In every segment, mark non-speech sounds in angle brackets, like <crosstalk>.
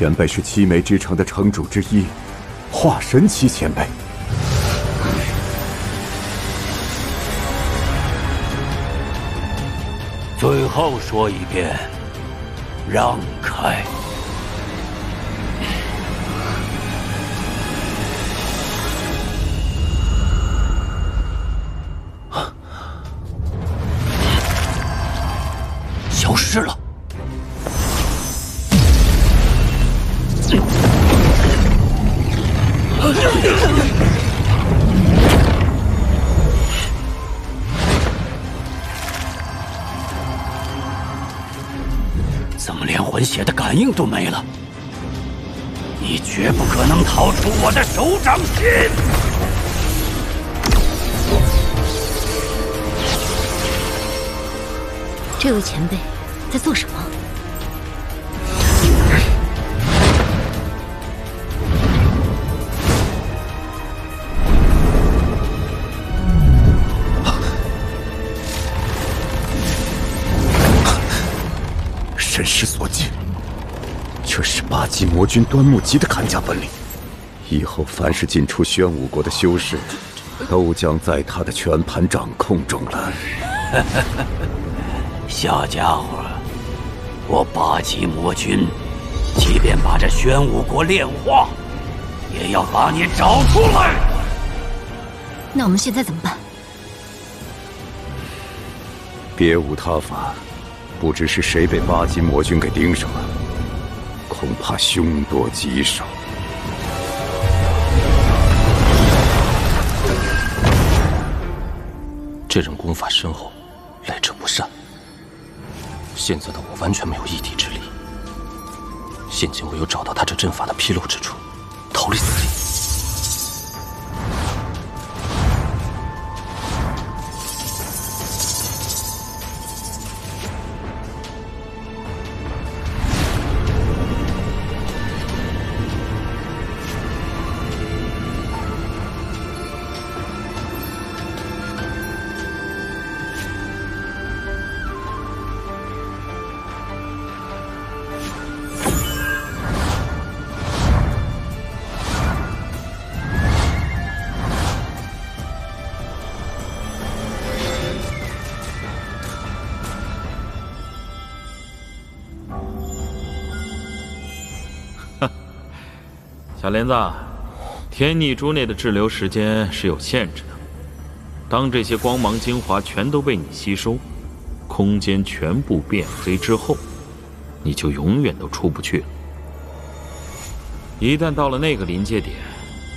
前辈是七梅之城的城主之一，化神期前辈。最后说一遍，让开！就没了？你绝不可能逃出我的手掌心！这位前辈在做什么？魔君端木吉的看家本领。以后凡是进出宣武国的修士，都将在他的全盘掌控中了。<laughs> 小家伙，我八级魔君，即便把这宣武国炼化，也要把你找出来。那我们现在怎么办？别无他法，不知是谁被八级魔君给盯上了，恐怕凶多吉少。这人功法深厚，来者不善。现在的我完全没有一敌之力，现今我又找到他这阵法的纰漏之处，逃离此地。小莲子，天逆珠内的滞留时间是有限制的。当这些光芒精华全都被你吸收，空间全部变黑之后，你就永远都出不去了。一旦到了那个临界点，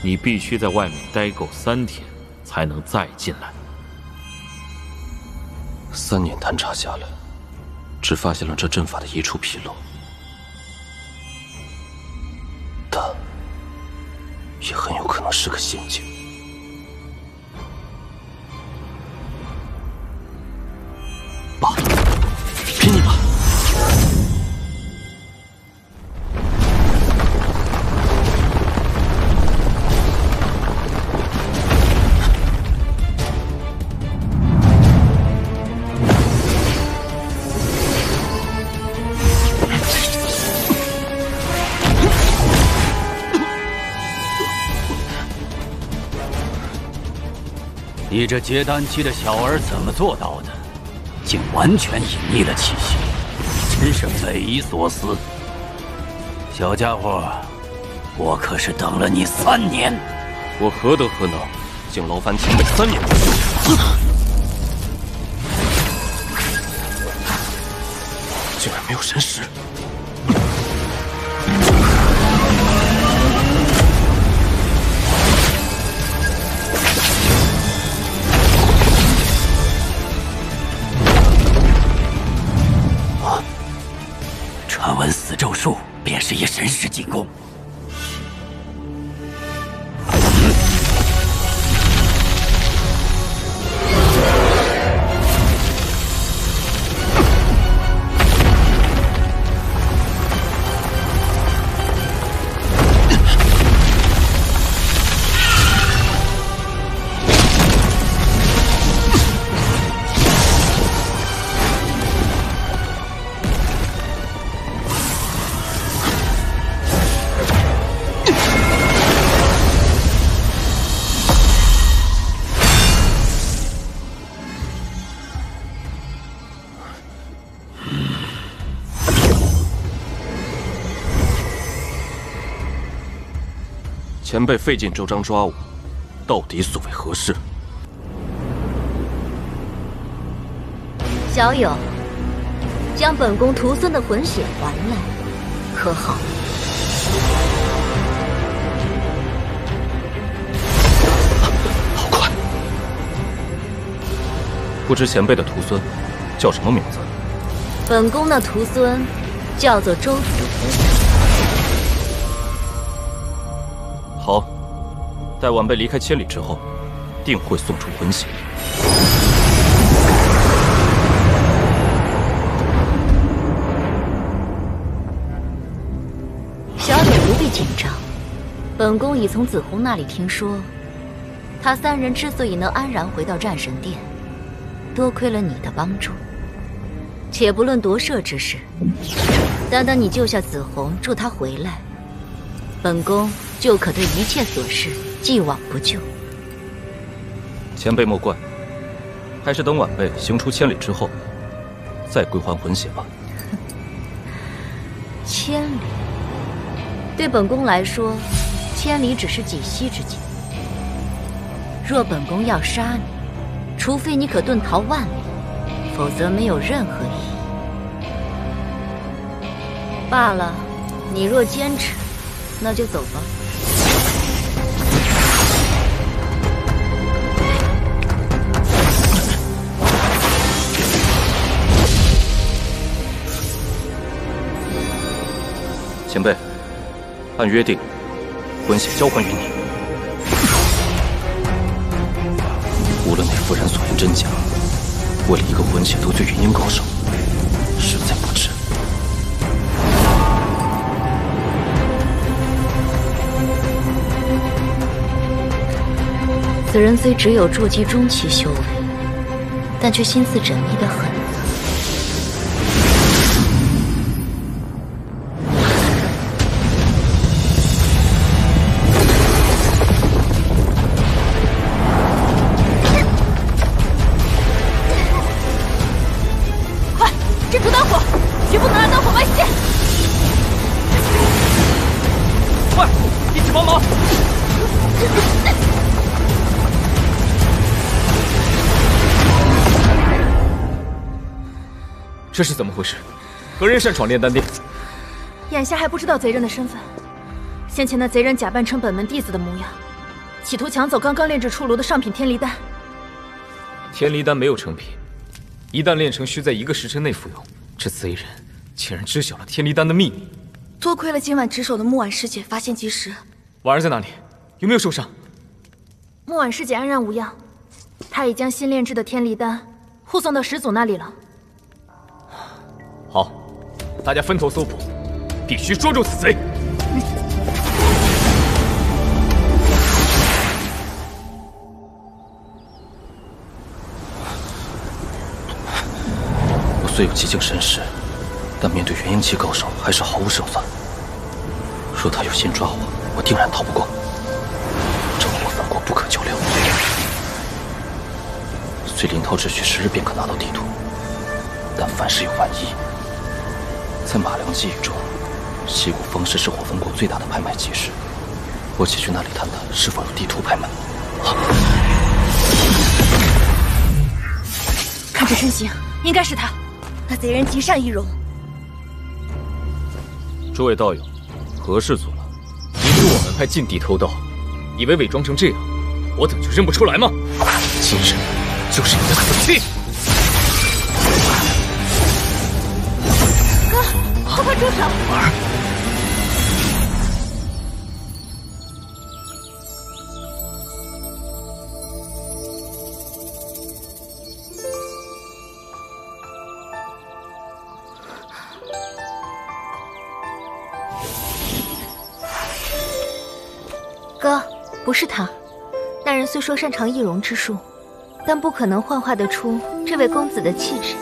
你必须在外面待够三天，才能再进来。三年探查下来，只发现了这阵法的一处纰漏。也很有可能是个陷阱。你这结丹期的小儿怎么做到的？竟完全隐匿了气息，真是匪夷所思。小家伙，我可是等了你三年。我何德何能，竟劳烦前辈三年？竟然没有神识！咒术便是以神识进攻。前辈费尽周章抓我，到底所为何事？小友，将本宫徒孙的魂血还来，可好？好快！不知前辈的徒孙叫什么名字？本宫的徒孙叫做周子红。待晚辈离开千里之后，定会送出魂血。小姐不必紧张，本宫已从紫红那里听说，他三人之所以能安然回到战神殿，多亏了你的帮助。且不论夺舍之事，单单你救下紫红，助他回来，本宫。就可对一切琐事既往不咎。前辈莫怪，还是等晚辈行出千里之后，再归还魂血吧。<laughs> 千里，对本宫来说，千里只是几息之间。若本宫要杀你，除非你可遁逃万里，否则没有任何意义。罢了，你若坚持，那就走吧。前辈，按约定，魂血交还于你。无论那妇人所言真假，为了一个魂血得罪元婴高手，实在不值。此人虽只有筑基中期修为，但却心思缜密的很。这是怎么回事？何人擅闯炼丹殿？眼下还不知道贼人的身份。先前那贼人假扮成本门弟子的模样，企图抢走刚刚炼制出炉的上品天离丹。天离丹没有成品，一旦炼成，需在一个时辰内服用。这贼人竟然知晓了天离丹的秘密。多亏了今晚值守的木婉师姐发现及时。婉儿在哪里？有没有受伤？木婉师姐安然无恙，她已将新炼制的天离丹护送到始祖那里了。好，大家分头搜捕，必须捉住此贼。我虽有极境神识，但面对元婴期高手，还是毫无胜算。若他有心抓我，我定然逃不过。正火三国不可久留。虽林涛只需十日便可拿到地图，但凡事有万一。在马良记忆中，西谷峰石是火风国最大的拍卖集市。我且去那里探探是否有地图拍卖。看这身形，应该是他。那贼人极善易容。诸位道友，何事阻拦？你是我们派禁地偷盗，以为伪装成这样，我等就认不出来吗？今日就是你的死期！快住手！哥，不是他。那人虽说擅长易容之术，但不可能幻化得出这位公子的气质。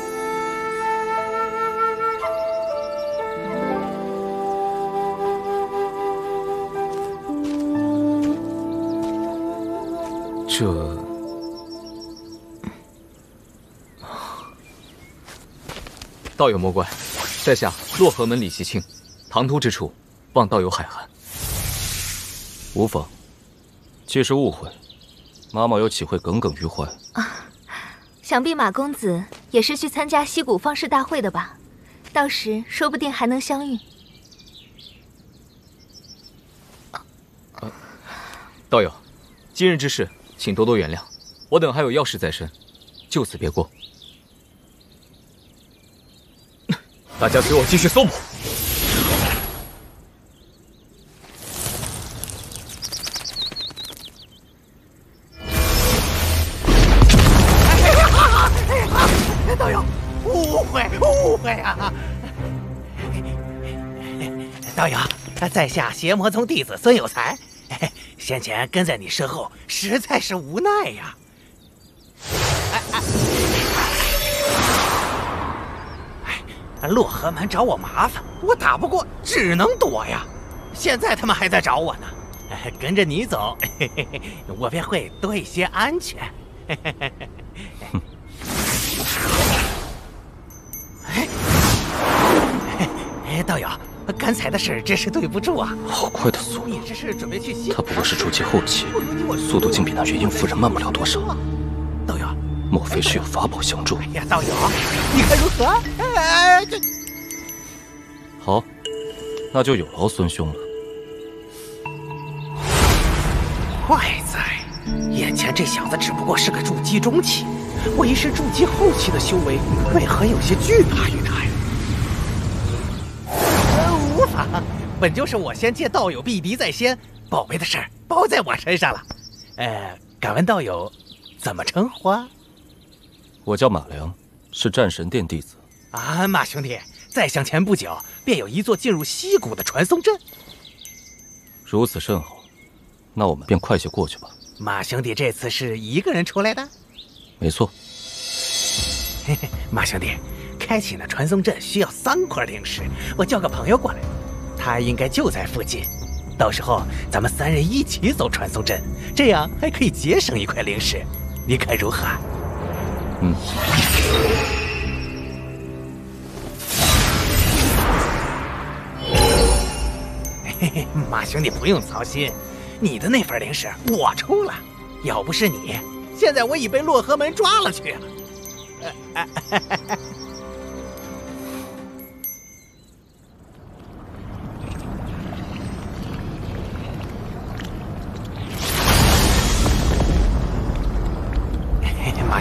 这道友莫怪，在下洛河门李奇清，唐突之处，望道友海涵。无妨，既是误会，妈妈又岂会耿耿于怀？啊，想必马公子也是去参加西谷方士大会的吧？到时说不定还能相遇。道友，今日之事，请多多原谅。我等还有要事在身，就此别过。<laughs> 大家随我继续搜捕。道友，误会，误会啊！道友，在下邪魔宗弟子孙有才，先前跟在你身后，实在是无奈呀。哎，洛河门找我麻烦，我打不过，只能躲呀。现在他们还在找我呢，<laughs> 跟着你走，<laughs> 我便会多一些安全。<laughs> 哎，哎，道友，刚才的事真是对不住啊！好快的速度，你这是准备去西？他不过是筑基后期，速度竟比那元婴夫人慢不了多少。道友，莫非是有法宝相助？哎呀，道友，你看如何？哎，这好，那就有劳孙兄了。怪哉，眼前这小子只不过是个筑基中期，我一是筑基后期的修为，为何有些惧怕于他呀？本就是我先借道友避敌在先，宝贝的事儿包在我身上了。呃，敢问道友怎么称呼啊？我叫马良，是战神殿弟子。啊，马兄弟，再向前不久，便有一座进入溪谷的传送阵。如此甚好，那我们便快些过去吧。马兄弟这次是一个人出来的？没错。嘿嘿，马兄弟，开启那传送阵需要三块灵石，我叫个朋友过来，他应该就在附近。到时候咱们三人一起走传送阵，这样还可以节省一块灵石，你看如何？嗯。嘿嘿，马兄弟不用操心，你的那份灵石我出了。要不是你，现在我已被洛河门抓了去了。嘿嘿，马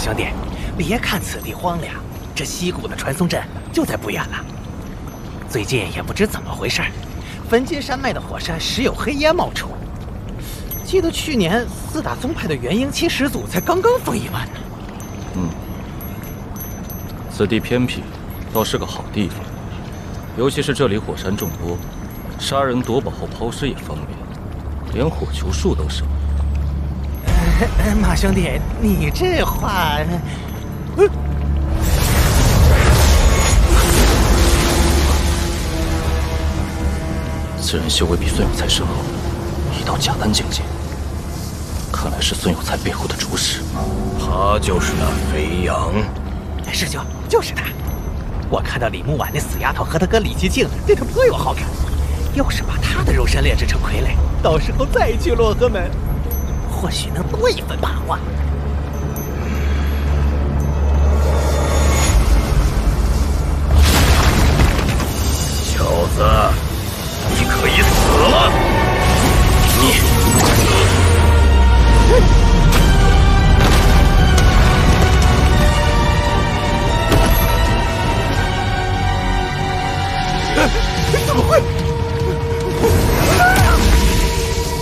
兄弟，别看此地荒凉，这溪谷的传送阵就在不远了。最近也不知怎么回事，焚金山脉的火山时有黑烟冒出。记得去年四大宗派的元婴期始祖才刚刚封一万呢。嗯，此地偏僻，倒是个好地方。尤其是这里火山众多，杀人夺宝后抛尸也方便，连火球术都省。呃，<laughs> 马兄弟，你这话……呃此人修为比孙有才深厚，已到假丹境界。看来是孙有才背后的主使。他就是那肥羊。师兄，就是他。我看到李木婉那死丫头和他哥李奇庆对他颇有好感，要是把他的肉身炼制成傀儡，到时候再去洛河门，或许能多一份把握。小子，你可以死了！你。怎么会？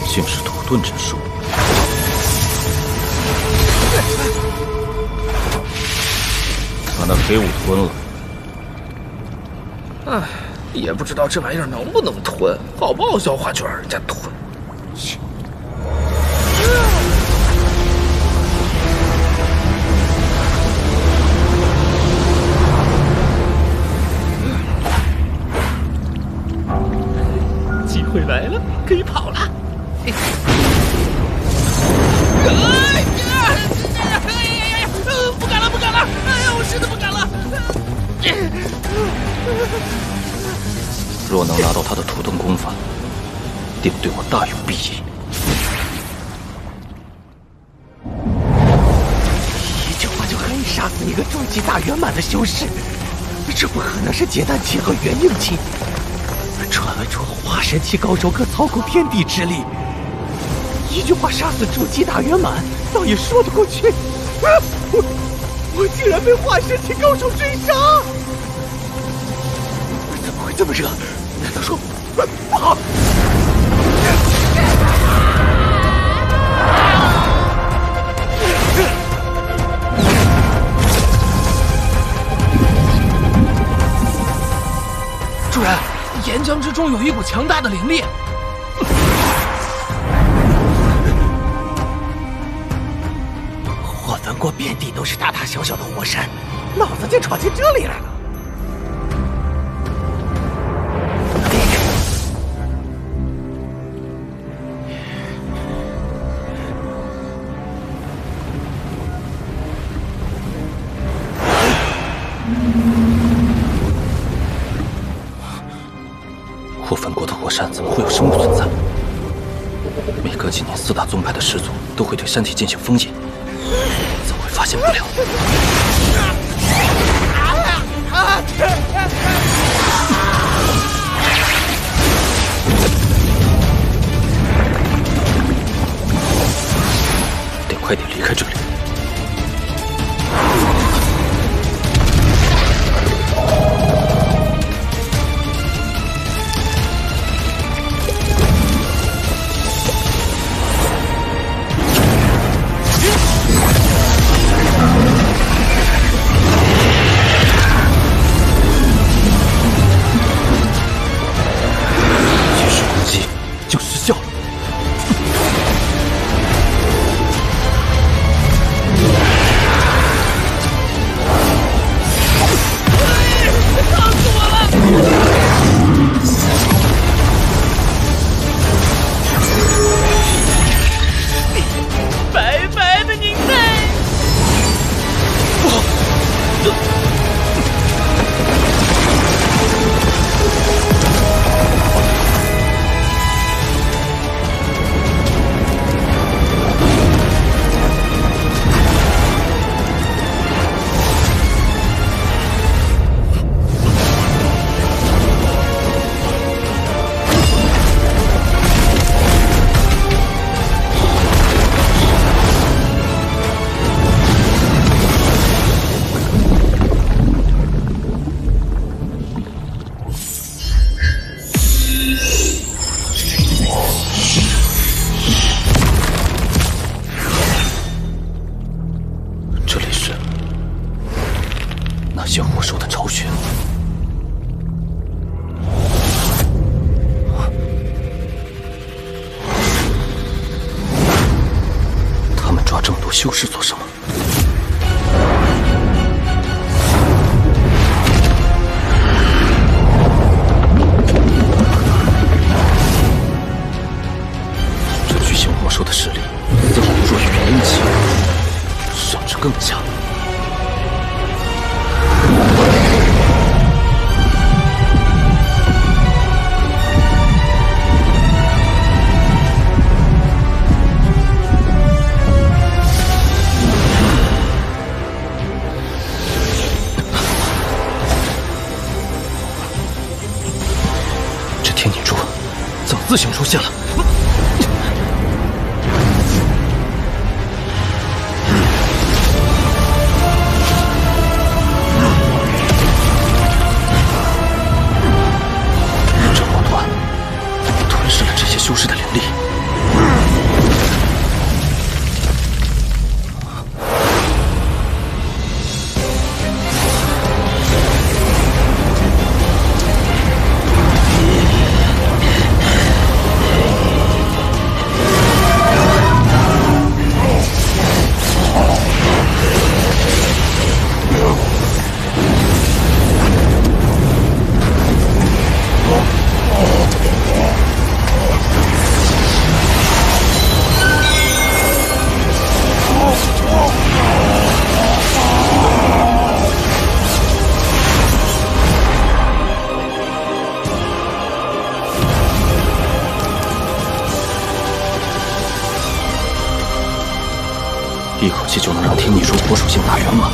竟是土遁之术！把那黑雾吞了。唉，也不知道这玩意儿能不能吞，好不好消化就让人家吞。机会来了，可以跑了。哎若能拿到他的土遁功法定对我大有裨益。一句话就可以杀死一个终极大圆满的修士这不可能是结丹期和元婴期传闻中化神期高手可操控天地之力一句话杀死终极大圆满倒也说得过去。我竟然被化神期高手追杀！怎么会这么热？难道说不好？主人，岩浆之中有一股强大的灵力。是大大小小的火山，老子竟闯进这里来了！火焚国的火山怎么会有生物存在？每隔几年，四大宗派的始祖都会对山体进行封印，现不了？得快点离开这里。一口气就能让天女珠火属性大圆满，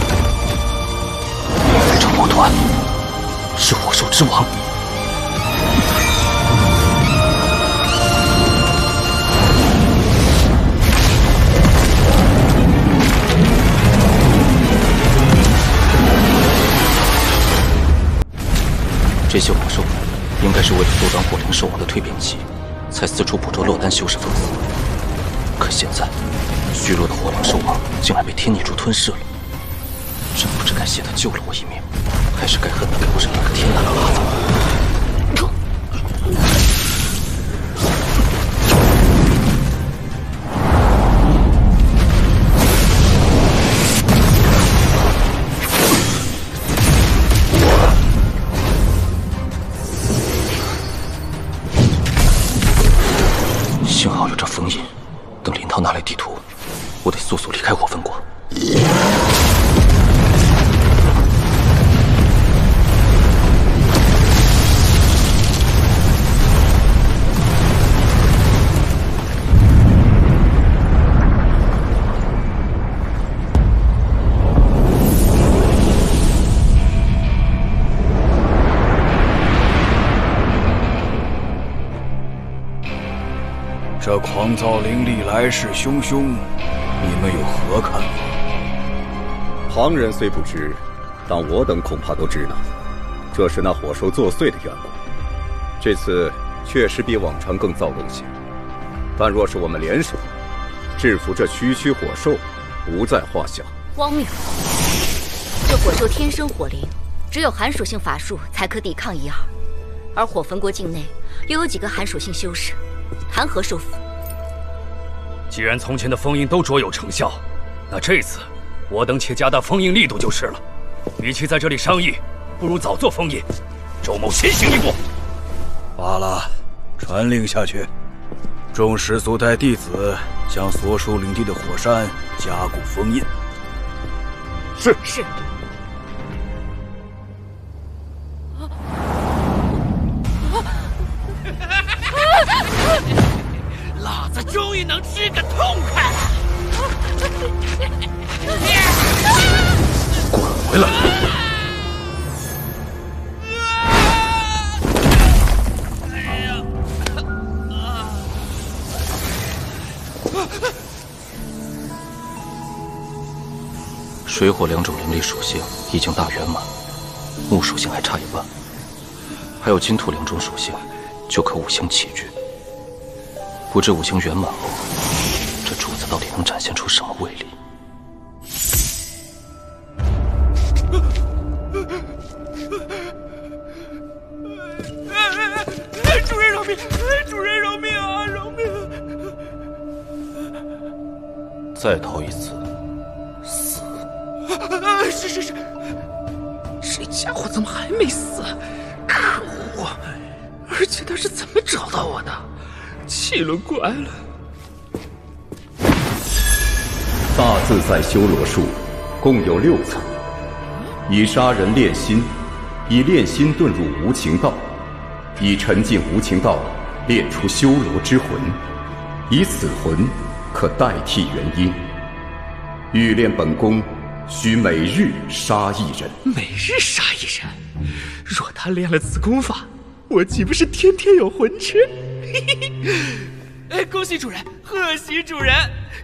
火团，是火兽之王。这些火兽应该是为了阻挡火灵兽王的蜕变期，才四处捕捉落单修士封死。巨落，的火狼兽王竟然被天逆珠吞噬了。真不知该谢他救了我一命，还是该恨他给我惹了个天大的麻烦。来势汹汹，你们有何看法？旁人虽不知，但我等恐怕都知道，这是那火兽作祟的缘故。这次确实比往常更躁动些，但若是我们联手，制服这区区火兽，不在话下。荒谬！这火兽天生火灵，只有寒属性法术才可抵抗一二，而火焚国境内又有几个寒属性修士，谈何收服？既然从前的封印都卓有成效，那这次我等且加大封印力度就是了。与其在这里商议，不如早做封印。周某先行一步。罢了，传令下去，众师祖带弟子将所属领地的火山加固封印。是是。终于能吃个痛快了！滚回来！水火两种灵力属性已经大圆满，木属性还差一半，还有金土两种属性，就可五行齐聚。不知五行圆满后，这主子到底能展现出什么威力？主人饶命！主人饶命啊！饶命！再逃一次，死！是是是，这家伙怎么还没死？可恶！而且他是怎么找到我的？奇了怪了！大自在修罗术共有六层，以杀人炼心，以炼心遁入无情道，以沉浸无情道炼出修罗之魂，以此魂可代替元婴。欲练本功，需每日杀一人。每日杀一人，若他练了此功法，我岂不是天天有魂吃？嘿嘿嘿！哎，恭喜主人，贺喜主人！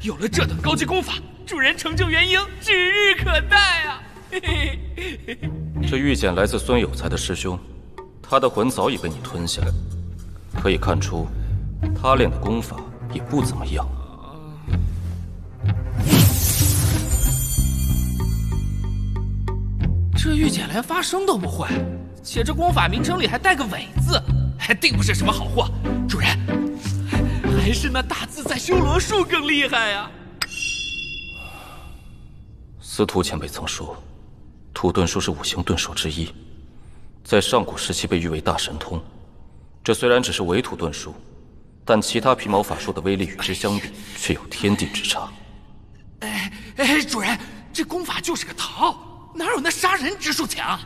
有了这等高级功法，主人成就元婴指日可待啊！嘿嘿。这玉简来自孙有才的师兄，他的魂早已被你吞下，可以看出，他练的功法也不怎么样。这玉简连发声都不会，且这功法名称里还带个“伪”字。还定不是什么好货，主人，还是那大自在修罗术更厉害呀！司徒前辈曾说，土遁术是五行遁术之一，在上古时期被誉为大神通。这虽然只是伪土遁术，但其他皮毛法术的威力与之相比，却有天地之差。哎哎，主人，这功法就是个逃，哪有那杀人之术强？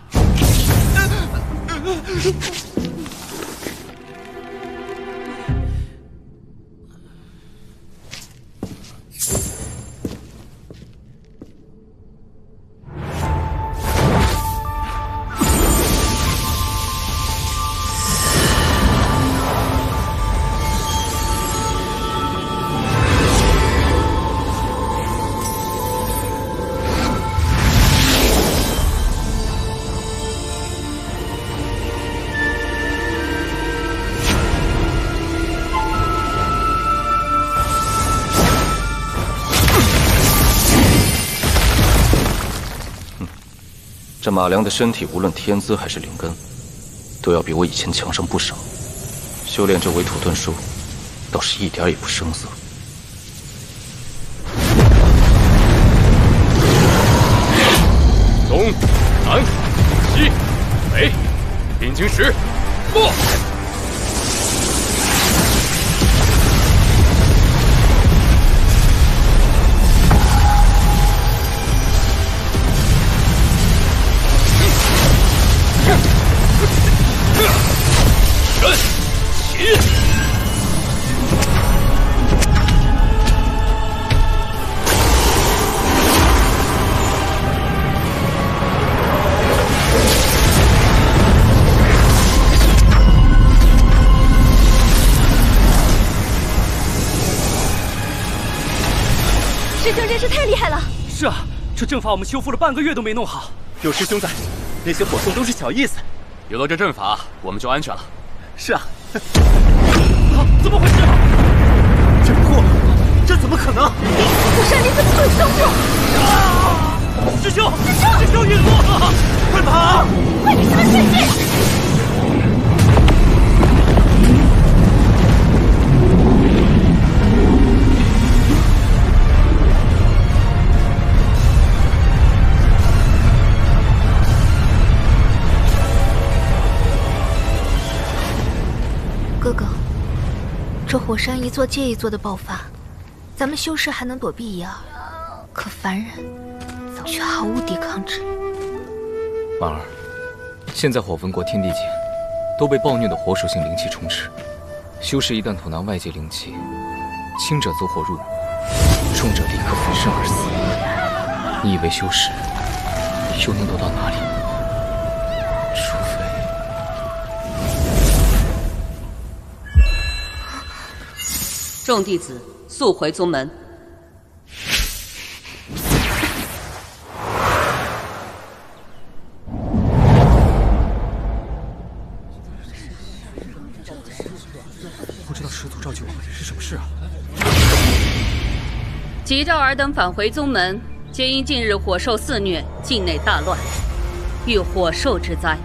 这马良的身体，无论天资还是灵根，都要比我以前强上不少。修炼这伪土遁术，倒是一点也不生涩。东南西北，冰晶石，破。这阵法我们修复了半个月都没弄好。有师兄在，那些火兽都是小意思。有了这阵法，我们就安全了。是啊。啊，怎么回事？这破，这怎么可能？火山里怎么会有生物？师兄，师兄，师兄陨落了！快跑！快离他们最近！这火山一座接一座的爆发，咱们修士还能躲避一二，可凡人却毫无抵抗之力。婉儿，现在火焚国天地间都被暴虐的火属性灵气充斥，修士一旦吐纳外界灵气，轻者走火入魔，重者立刻焚身而死。你以为修士又能躲到哪里？众弟子速回宗门。不知道师祖召集我们是什么事啊？吉兆尔等返回宗门，皆因近日火兽肆虐，境内大乱，遇火兽之灾。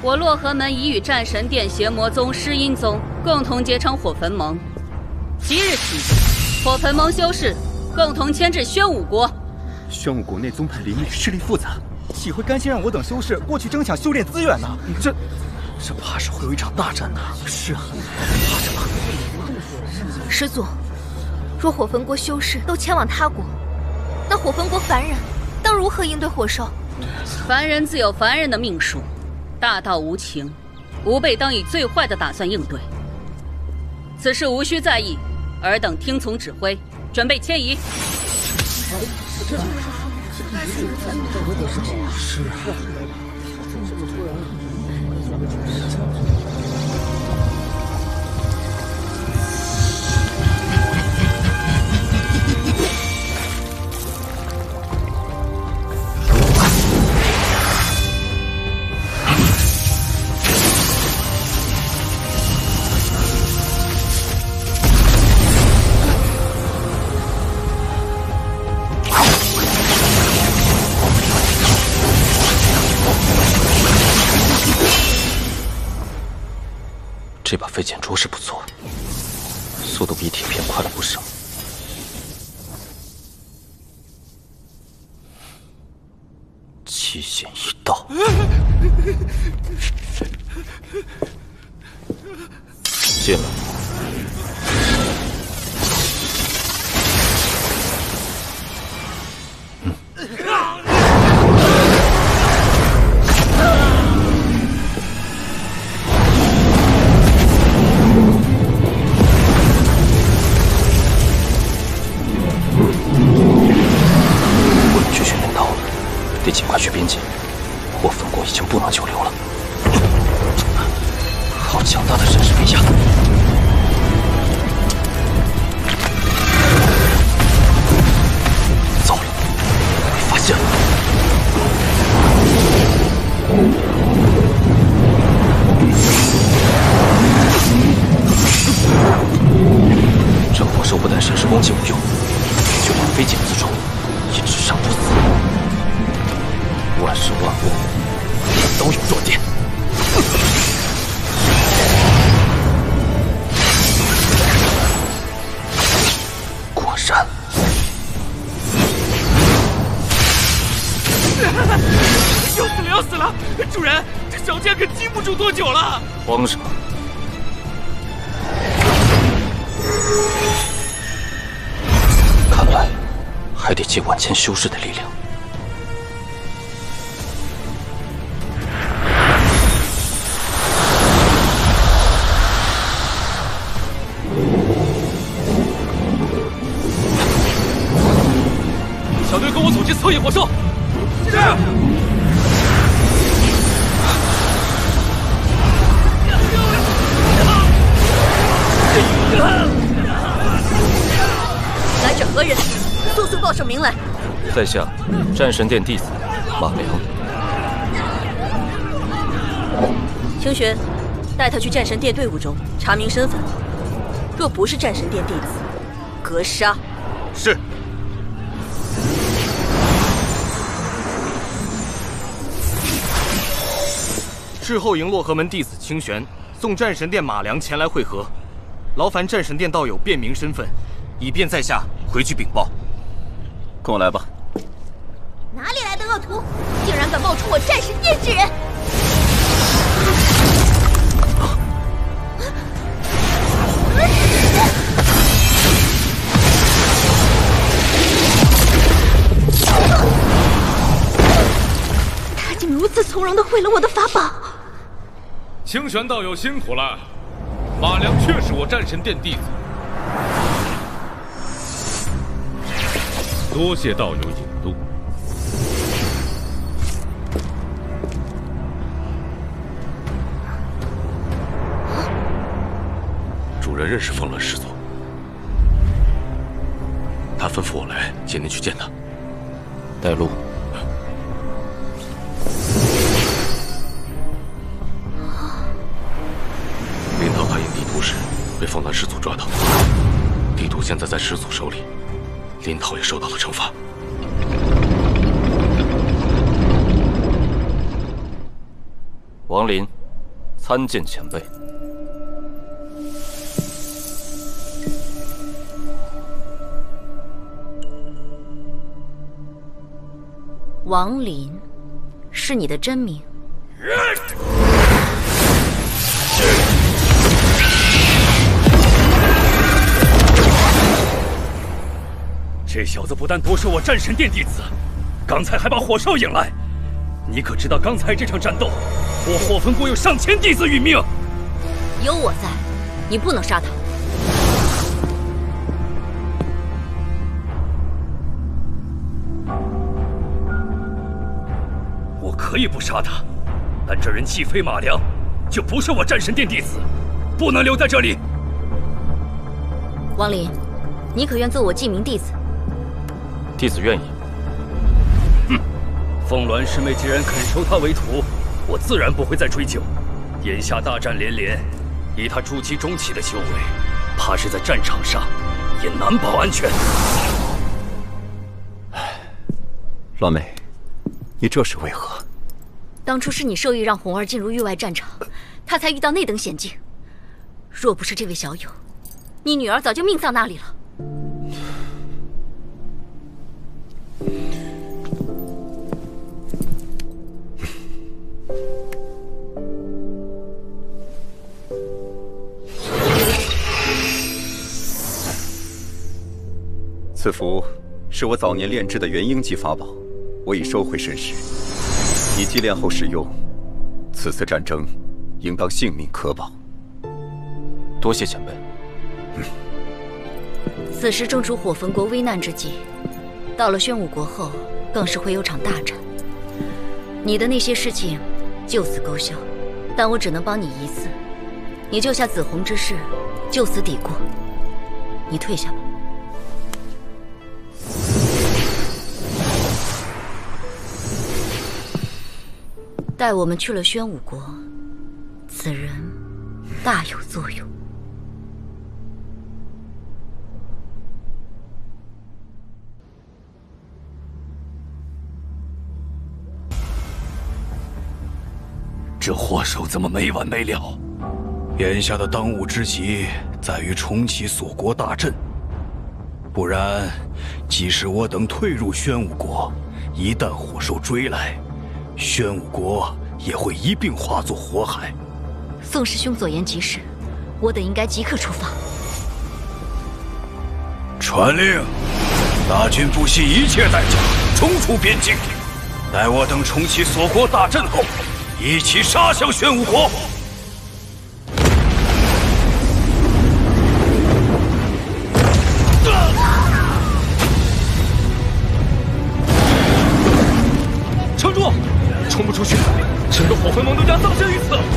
我洛河门已与战神殿邪魔宗、尸阴宗共同结成火焚盟。即日起，火焚盟修士共同牵制宣武国。宣武国内宗派林立，势力复杂，岂会甘心让我等修士过去争抢修炼资源呢？这，这怕是会有一场大战呢！是啊，怕什么？师祖，若火焚国修士都迁往他国，那火焚国凡人当如何应对火兽？凡人自有凡人的命数，大道无情，吾辈当以最坏的打算应对。此事无需在意，尔等听从指挥，准备迁移。是啊。这把飞剑着实不错，速度比铁片快了不少。期限已到，<laughs> 进来。去边界。我分国已经不能久留了。好强大的神识威压！糟了，被发现了！这火兽不但神识攻击无用，就连飞剑自重万事万物都有弱点。果然，又死了，死了！主人，这小剑可经不住多久了？慌什么？看来还得借万千修士的力量。队跟我组织策应火兽。是。来者何人？速速报上名来！在下战神殿弟子马良。清玄，带他去战神殿队伍中查明身份。若不是战神殿弟子，格杀。是。事后迎洛河门弟子清玄，送战神殿马良前来会合。劳烦战神殿道友辨明身份，以便在下回去禀报。跟我来吧。哪里来的恶徒，竟然敢冒充我战神殿之人？他竟如此从容的毁了我的法宝！清玄道友辛苦了。马良确是我战神殿弟子，多谢道友引路。主人认识风鸾师祖，他吩咐我来接您去见他。带路。被凤鸾师祖抓到，地图现在在师祖手里，林涛也受到了惩罚。王林，参见前辈。王林，是你的真名？这小子不但夺舍我战神殿弟子，刚才还把火兽引来。你可知道刚才这场战斗，我火焚国有上千弟子殒命。有我在，你不能杀他。我可以不杀他，但这人既非马良，就不是我战神殿弟子，不能留在这里。王林，你可愿做我记名弟子？弟子愿意。哼，凤鸾师妹既然肯收他为徒，我自然不会再追究。眼下大战连连，以他筑基中期的修为，怕是在战场上也难保安全。唉，栾妹，你这是为何？当初是你授意让红儿进入域外战场，他才遇到那等险境。若不是这位小友，你女儿早就命丧那里了。此符是我早年炼制的元婴级法宝，我已收回身世。你祭炼后使用，此次战争应当性命可保。多谢前辈。此时正处火焚国危难之际，到了宣武国后，更是会有场大战。你的那些事情就此勾销，但我只能帮你一次。你救下紫红之事，就此抵过。你退下吧。待我们去了宣武国，此人大有作用。这祸首怎么没完没了？眼下的当务之急在于重启锁国大阵，不然，即使我等退入宣武国，一旦火兽追来，宣武国也会一并化作火海。宋师兄所言极是，我等应该即刻出发。传令，大军不惜一切代价冲出边境，待我等重启锁国大阵后，一起杀向玄武国。撑住，冲不出去，整个火魂盟都将葬身于此。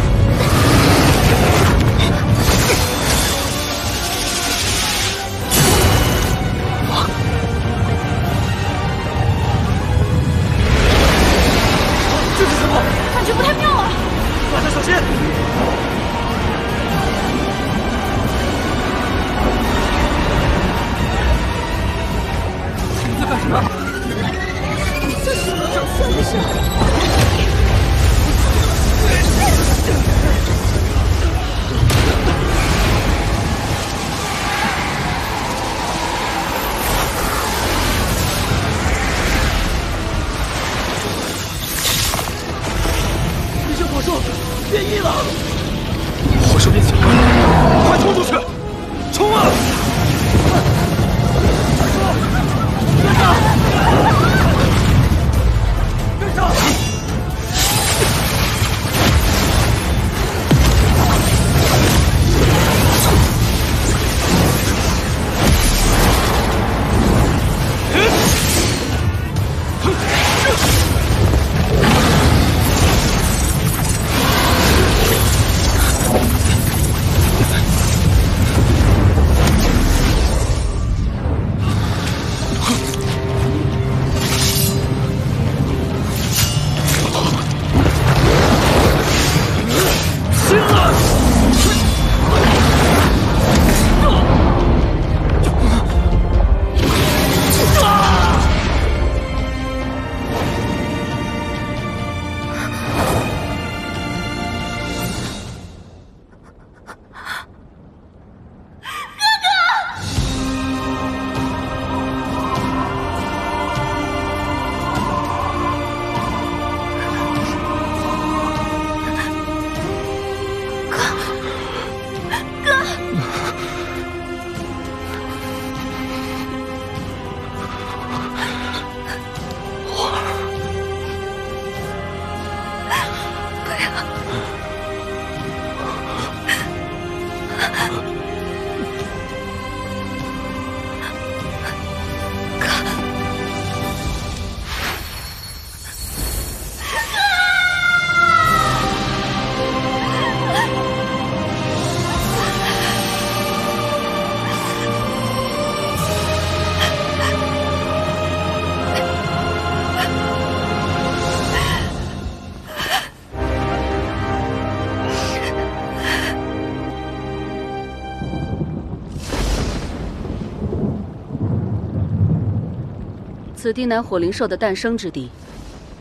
此地乃火灵兽的诞生之地，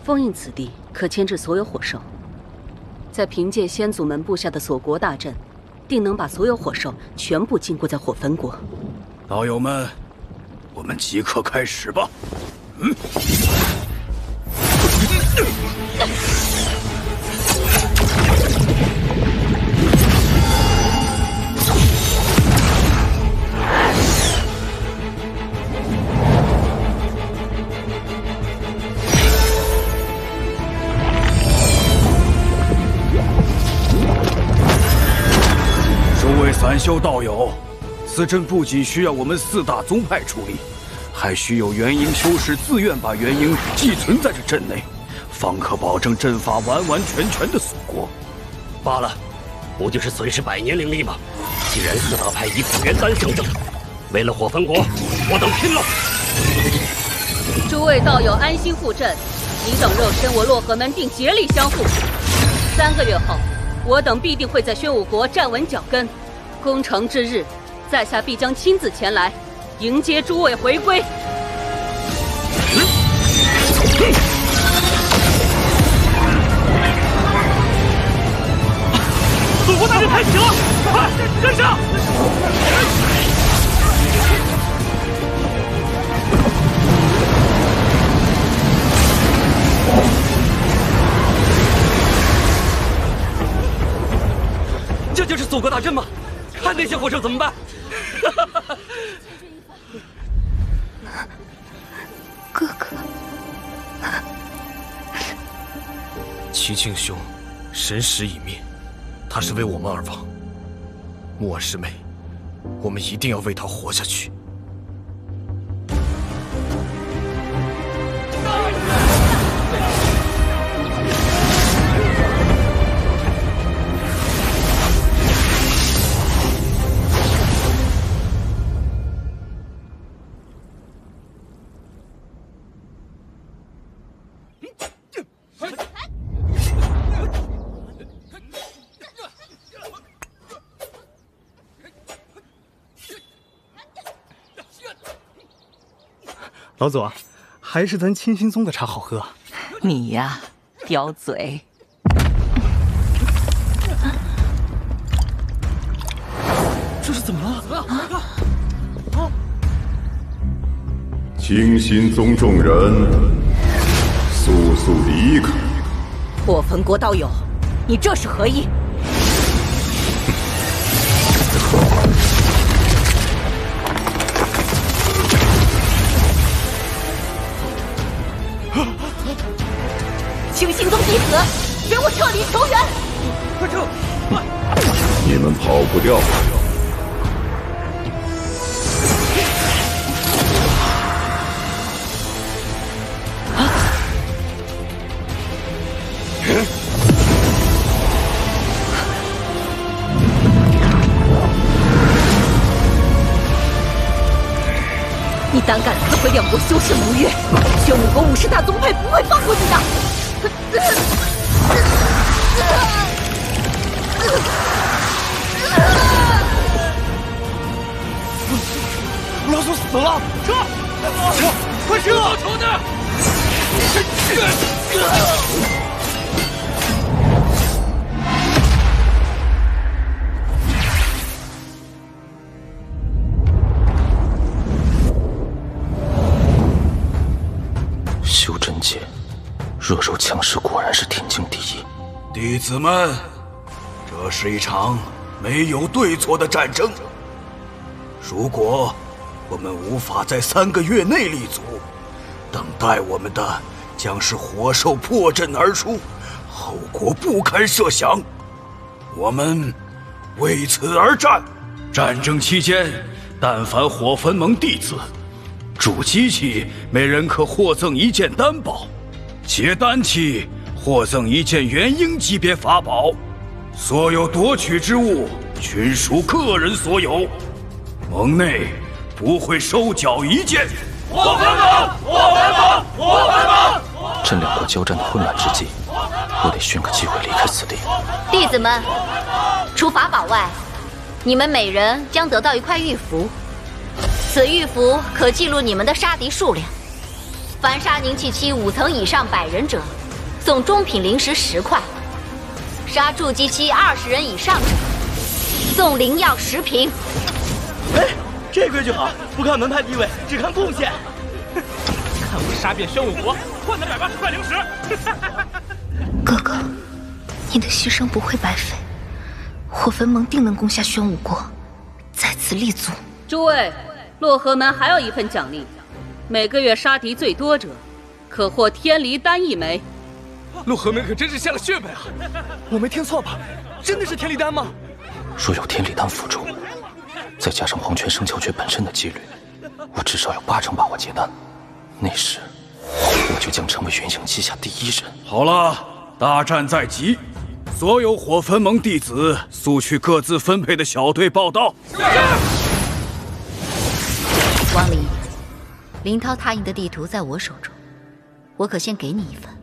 封印此地可牵制所有火兽。再凭借先祖们布下的锁国大阵，定能把所有火兽全部禁锢在火焚国。老友们，我们即刻开始吧。嗯。道友，此阵不仅需要我们四大宗派出力，还需有元婴修士自愿把元婴寄存在这阵内，方可保证阵法完完全全的锁国。罢了，不就是损失百年灵力吗？既然四大派以苦元丹相争，为了火焚国，我等拼了！诸位道友安心护阵，你等肉身，我洛河门定竭力相护。三个月后，我等必定会在宣武国站稳脚跟。攻城之日，在下必将亲自前来迎接诸位回归。祖国大阵开启了，快，跟上！这就是祖国大阵吗？看那些火兽怎么办？哥哥，齐庆兄，神识已灭，他是为我们而亡。木婉师妹，我们一定要为他活下去。老左，还是咱清心宗的茶好喝。你呀，刁嘴。这是怎么了？怎么了？清心宗众人，速速离开！破坟国道友，你这是何意？们子们，这是一场没有对错的战争。如果我们无法在三个月内立足，等待我们的将是火兽破阵而出，后果不堪设想。我们为此而战。战争期间，但凡火焚盟弟子主机器，每人可获赠一件丹宝；结丹器，获赠一件元婴级别法宝。所有夺取之物均属个人所有，盟内不会收缴一件。火焚盟！火焚盟！火焚盟！趁两国交战的混乱之际，我得寻个机会离开此地。弟子们，除法宝外，你们每人将得到一块玉符。此玉符可记录你们的杀敌数量。凡杀凝气期五层以上百人者，送中品灵石十块；杀筑基期二十人以上者，送灵药十瓶。哎，这规矩好，不看门派地位，只看贡献。看我杀遍宣武国，换得百八十块灵石。哥哥，你的牺牲不会白费，火焚盟定能攻下宣武国，在此立足。诸位，洛河门还有一份奖励，每个月杀敌最多者，可获天离丹一枚。洛河门可真是下了血本啊！我没听错吧？真的是天理丹吗？若有天理丹辅助，再加上黄泉生窍诀本身的几率，我至少有八成把握结丹。那时，我就将成为元婴旗下第一人。好了，大战在即，所有火焚盟弟子速去各自分配的小队报道。王离，林涛他营的地图在我手中，我可先给你一份。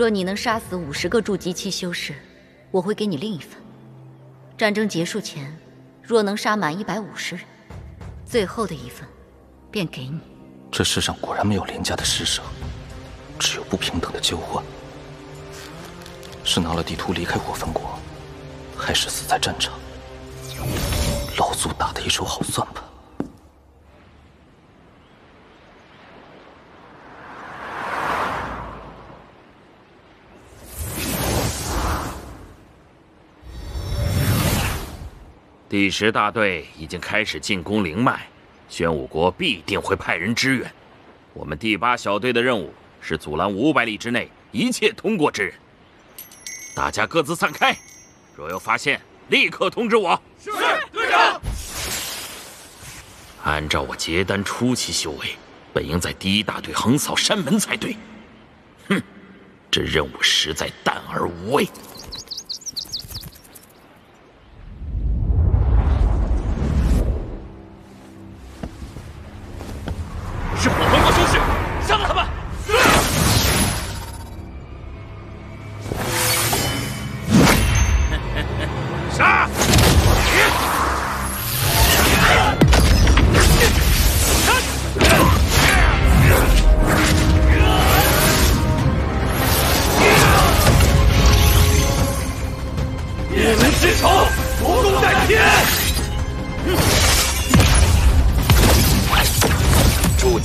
若你能杀死五十个筑基期修士，我会给你另一份。战争结束前，若能杀满一百五十人，最后的一份便给你。这世上果然没有廉价的施舍，只有不平等的交换。是拿了地图离开火焚国，还是死在战场？老祖打的一手好算盘。第十大队已经开始进攻灵脉，宣武国必定会派人支援。我们第八小队的任务是阻拦五百里之内一切通过之人。大家各自散开，若有发现，立刻通知我。是队长。按照我结丹初期修为，本应在第一大队横扫山门才对。哼，这任务实在淡而无味。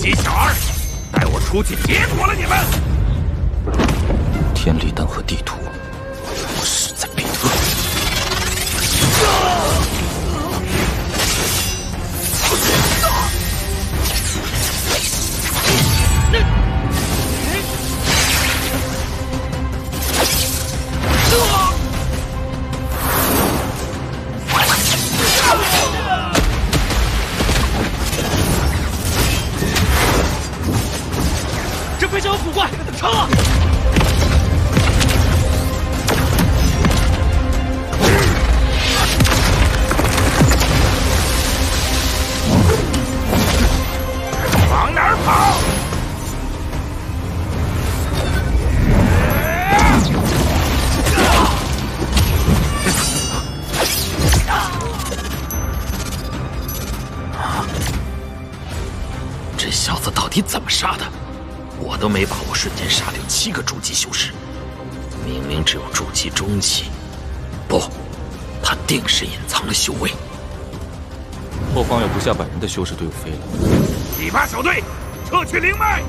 筑基小二，带我出去结果了你们！天力丹和地图，我势在必得。有古怪，都没把握瞬间杀掉七个筑基修士，明明只有筑基中期，不，他定是隐藏了修为。后方有不下百人的修士队伍飞了。第八小队，撤去灵脉。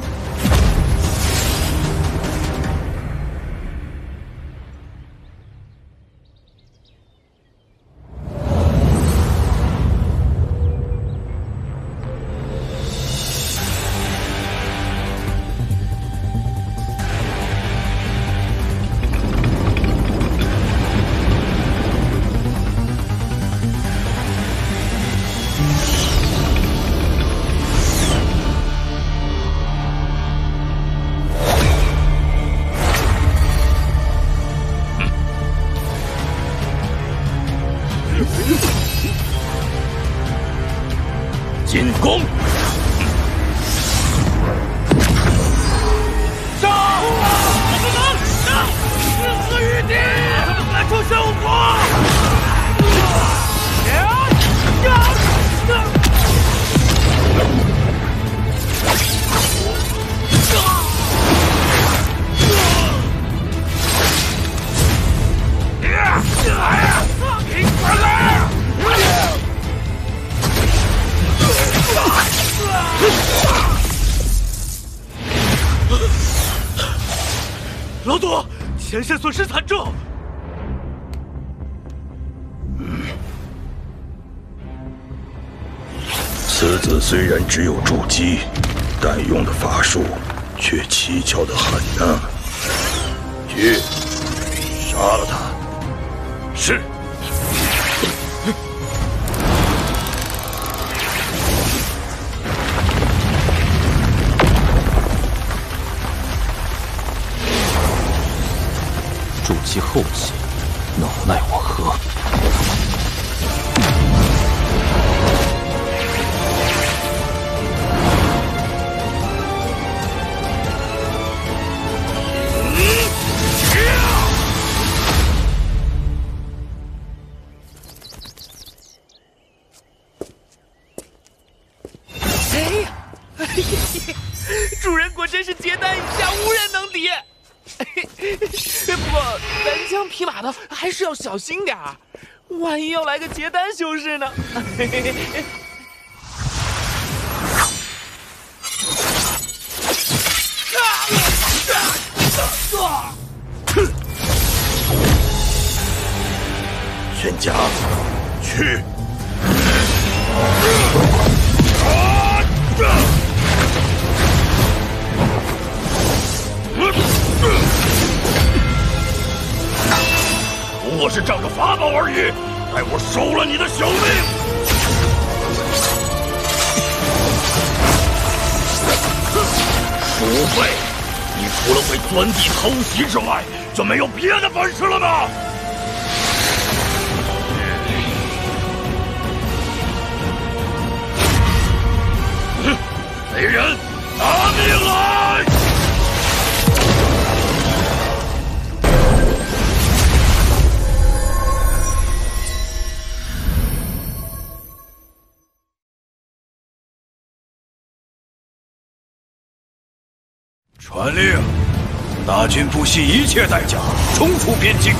惜一切代价冲出边境。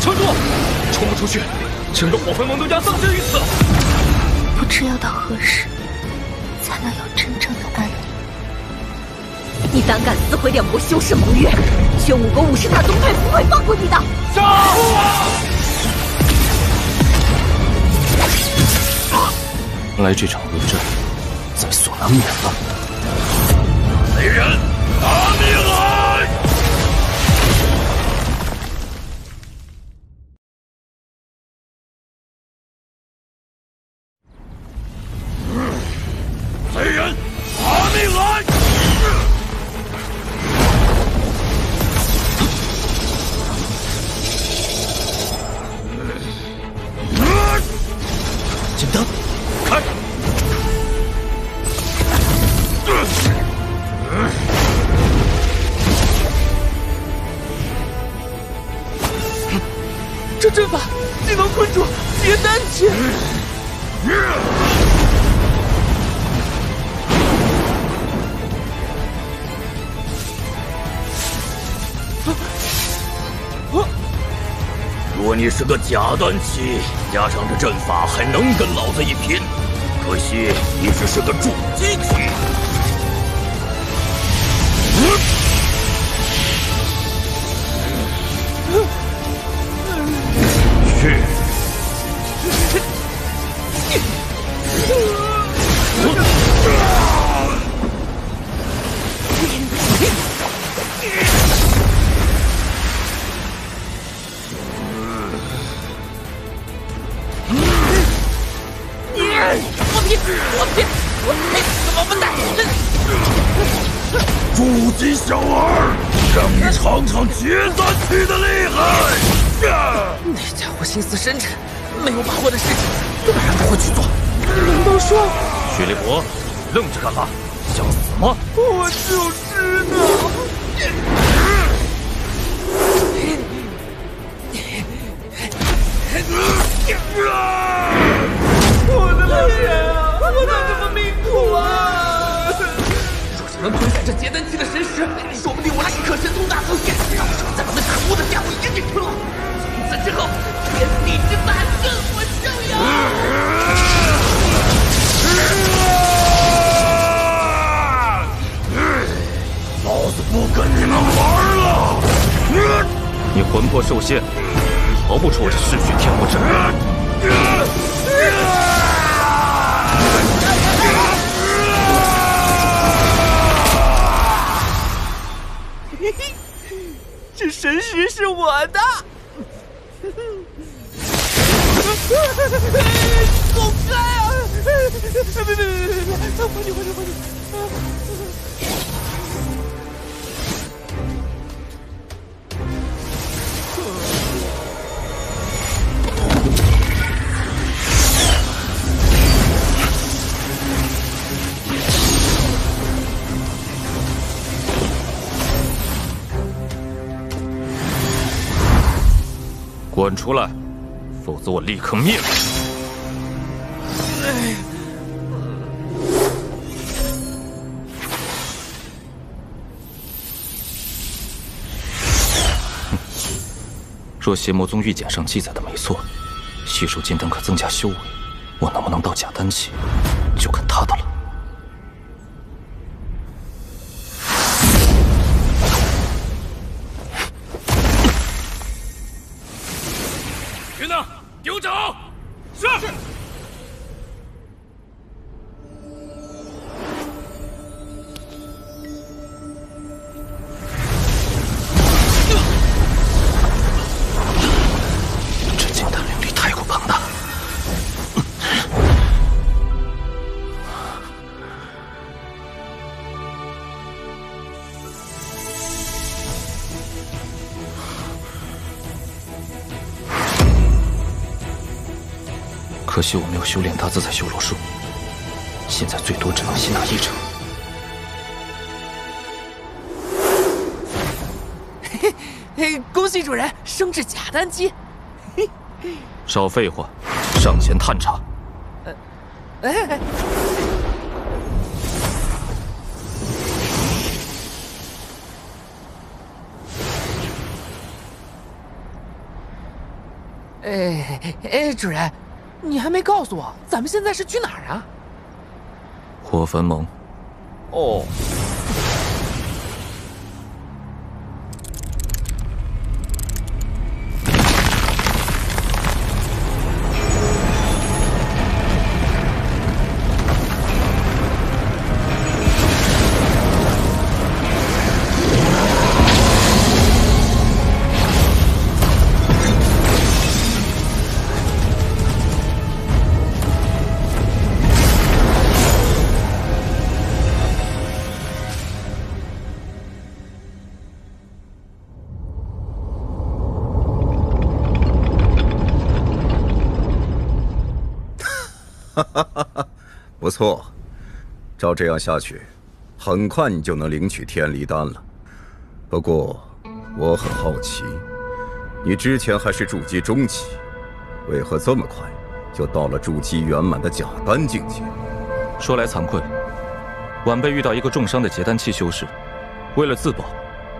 城主，冲不出去，整个火焚盟都要葬身于此。不知要到何时，才能有真正的安宁？你胆敢撕毁两国修士盟约，玄武国五十大宗派不会放过你的！杀！来这场恶战，在所难免了。贼人！拿命来！是个假丹期，加上这阵法，还能跟老子一拼。可惜你只是个筑基期。邪魔宗玉简上记载的没错，吸收金丹可增加修为，我能不能到假丹期，可惜我没有修炼大自在修罗术，现在最多只能吸纳一成。嘿嘿，恭喜主人升至假丹期。少废话，上前探查。哎。哎哎，主人，你还没告诉我，咱们现在是去哪儿啊？火焚盟。哦。哈 <laughs> 不错，照这样下去，很快你就能领取天离丹了。不过，我很好奇，你之前还是筑基中期，为何这么快就到了筑基圆满的假丹境界？说来惭愧，晚辈遇到一个重伤的结丹期修士，为了自保，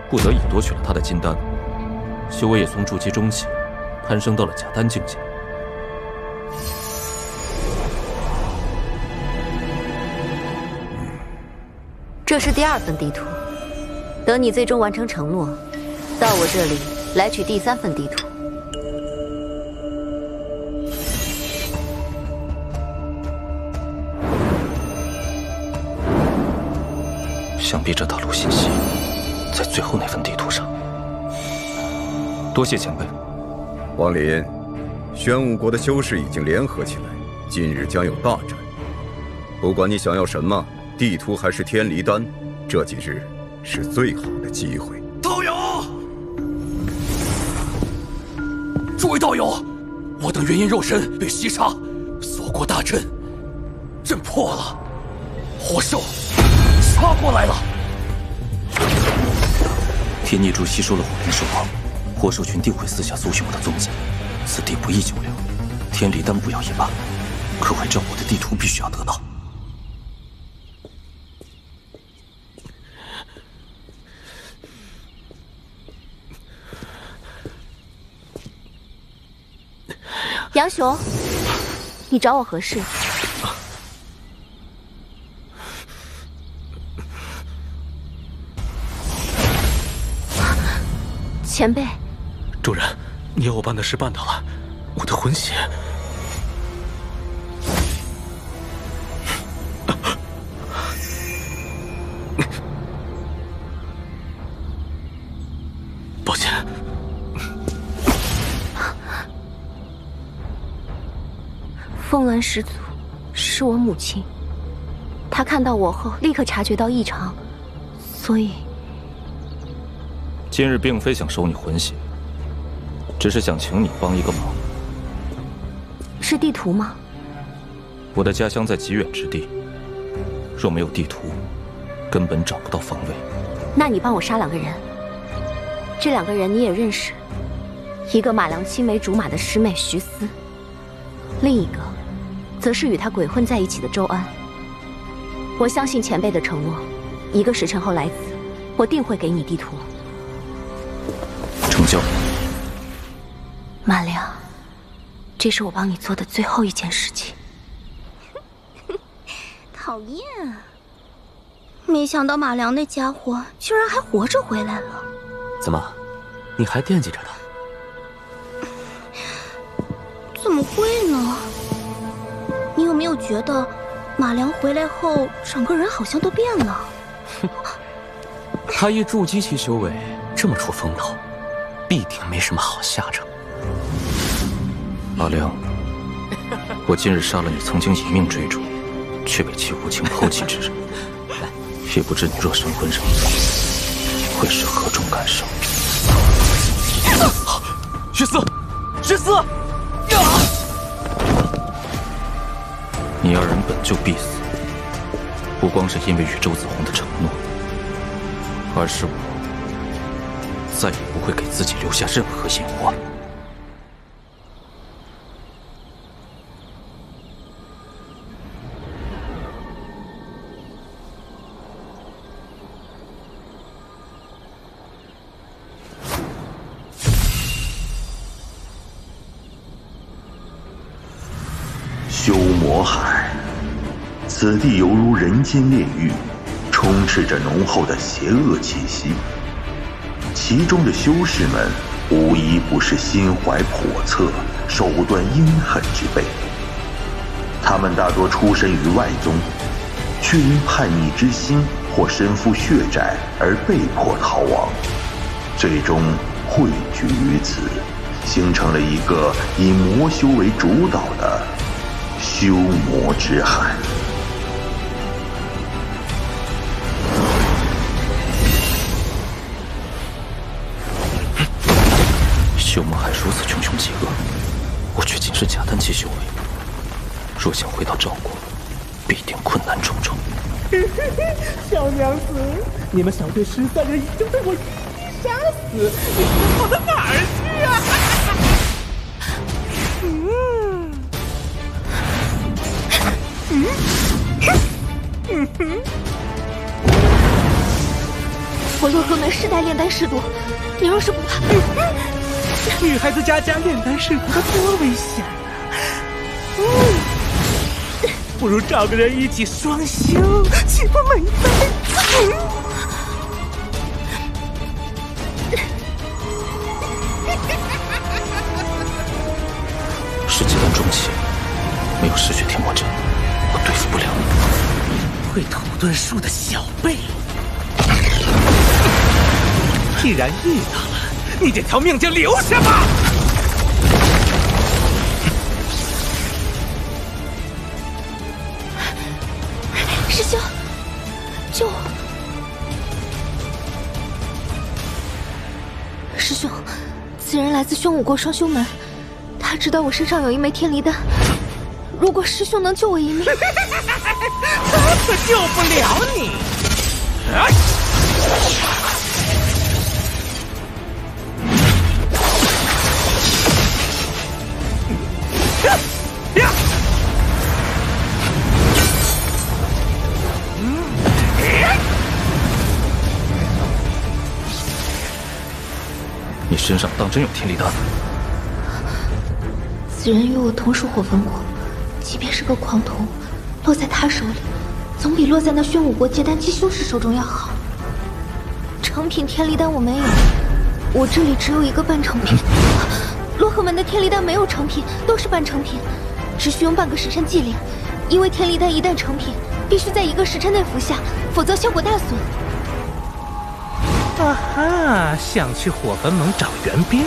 不得已夺取了他的金丹，修为也从筑基中期攀升到了假丹境界。这是第二份地图，等你最终完成承诺，到我这里来取第三份地图。想必这大陆信息在最后那份地图上。多谢前辈。王林，玄武国的修士已经联合起来，近日将有大战。不管你想要什么。地图还是天离丹，这几日是最好的机会。道友，诸位道友，我等元婴肉身被袭杀，锁国大阵，阵破了，火兽杀过来了。天孽珠吸收了火灵兽王，火兽群定会私下搜寻我的踪迹，此地不宜久留。天离丹不要也罢，可为这我的地图必须要得到。杨雄，你找我何事？前辈，主人，你要我办的事办到了，我的魂血。始祖是我母亲，她看到我后立刻察觉到异常，所以今日并非想收你魂血，只是想请你帮一个忙。是地图吗？我的家乡在极远之地，若没有地图，根本找不到方位。那你帮我杀两个人，这两个人你也认识，一个马良青梅竹马的师妹徐思，另一个。则是与他鬼混在一起的周安。我相信前辈的承诺，一个时辰后来此，我定会给你地图。成交。马良，这是我帮你做的最后一件事情。<laughs> 讨厌，没想到马良那家伙居然还活着回来了。怎么，你还惦记着他？<laughs> 怎么会呢？你有没有觉得，马良回来后整个人好像都变了？哼，<laughs> 他一筑基期修为这么出风头，必定没什么好下场。马良，我今日杀了你曾经以命追逐，却被其无情抛弃之人，也不知你若神魂仍在，会是何种感受？徐思，徐思！你二人本就必死，不光是因为与周子红的承诺，而是我再也不会给自己留下任何隐患。此地犹如人间炼狱，充斥着浓厚的邪恶气息。其中的修士们，无一不是心怀叵测、手段阴狠之辈。他们大多出身于外宗，却因叛逆之心或身负血债而被迫逃亡，最终汇聚于此，形成了一个以魔修为主导的。修魔之海，修魔海如此穷凶极恶，我却仅是假丹期修为。若想回到赵国，必定困难重重。<laughs> 小娘子，你们小队十三人已经被我一一杀死，你们跑到哪儿去啊？嗯。嗯，嗯哼，我洛河门世代炼丹试毒，你若是不怕，女孩子家家炼丹试毒，多危险啊！不如找个人一起双修，岂不美哉？是阶段中期，没有嗜血天魔阵。我对付不了你，会土遁术的小辈。既然遇到，你这条命就留下吧。师兄，救我！师兄，此人来自宣武国双修门，他知道我身上有一枚天离丹。如果师兄能救我一命，他可救不了你。你身上当真有天离丹？此人与我同属火焚国。即便是个狂徒，落在他手里，总比落在那宣武国结丹期修士手中要好。成品天离丹我没有，我这里只有一个半成品。洛河门的天离丹没有成品，都是半成品，只需用半个时辰祭炼。因为天离丹一旦成品，必须在一个时辰内服下，否则效果大损。啊哈！想去火焚盟找援兵，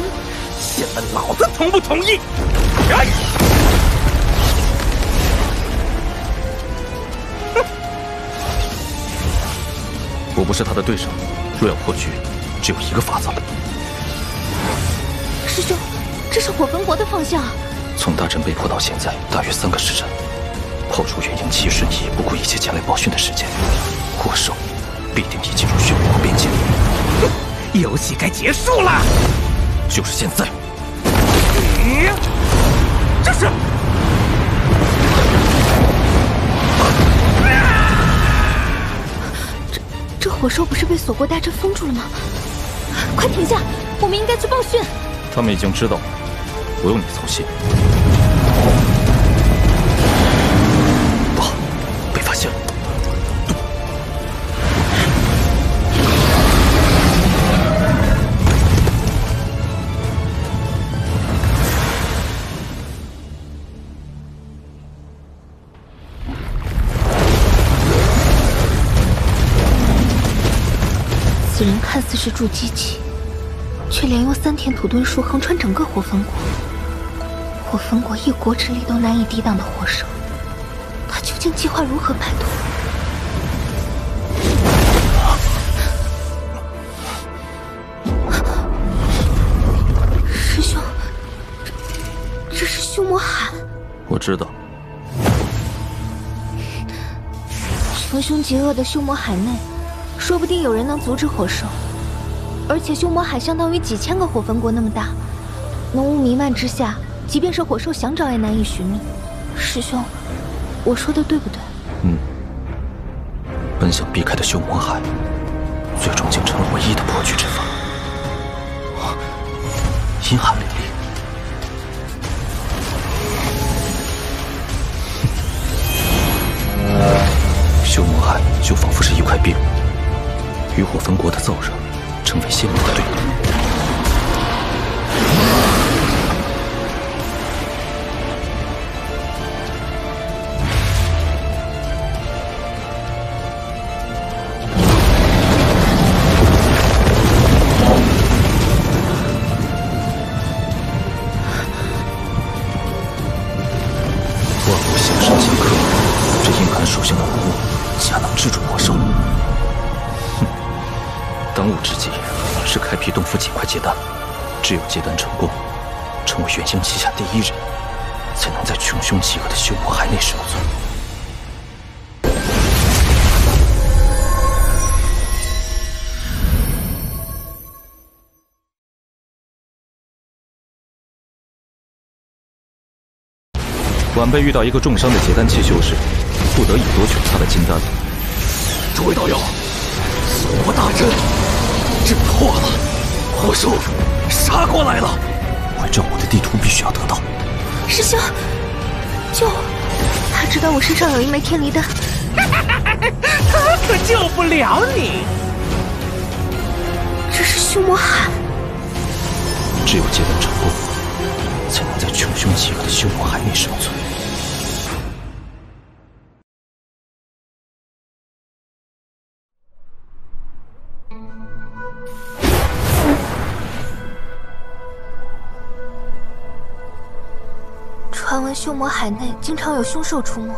先问老子同不同意？我不是他的对手，若要破局，只有一个法子。师兄，这是火焚国的方向。从大阵被破到现在，大约三个时辰。抛出元婴期瞬移，不顾一切前来报讯的时间，火兽必定已进入宣武国边境。游戏该结束了，就是现在。你这是。这火兽不是被锁国大阵封住了吗？快停下！我们应该去报讯。他们已经知道了，不用你操心。此人看似是筑基期，却连用三天土遁术横穿整个火焚国。火焚国一国之力都难以抵挡的火兽，他究竟计划如何摆脱？师兄，这这是修魔海。我知道，穷凶极恶的修魔海内，说不定有人能阻止火兽。而且修魔海相当于几千个火焚国那么大，浓雾弥漫之下，即便是火兽想找也难以寻觅。师兄，我说的对不对？嗯。本想避开的修魔海，最终竟成了唯一的破局之法。阴寒凛冽。修魔海就仿佛是一块冰，与火焚国的燥热成为鲜明的对。遇到一个重伤的结丹期修士，不得已夺取了他的金丹。诸位道友，锁魔大阵阵破了，火兽杀过来了！快照我的地图，必须要得到。师兄，救我！他知道我身上有一枚天离丹，<laughs> 他可救不了你。这是修魔海，只有结丹成功，才能在穷凶极恶的修魔海内生存。修魔海内经常有凶兽出没，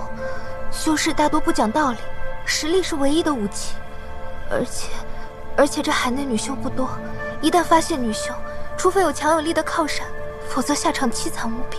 修士大多不讲道理，实力是唯一的武器。而且，而且这海内女修不多，一旦发现女修，除非有强有力的靠山，否则下场凄惨无比。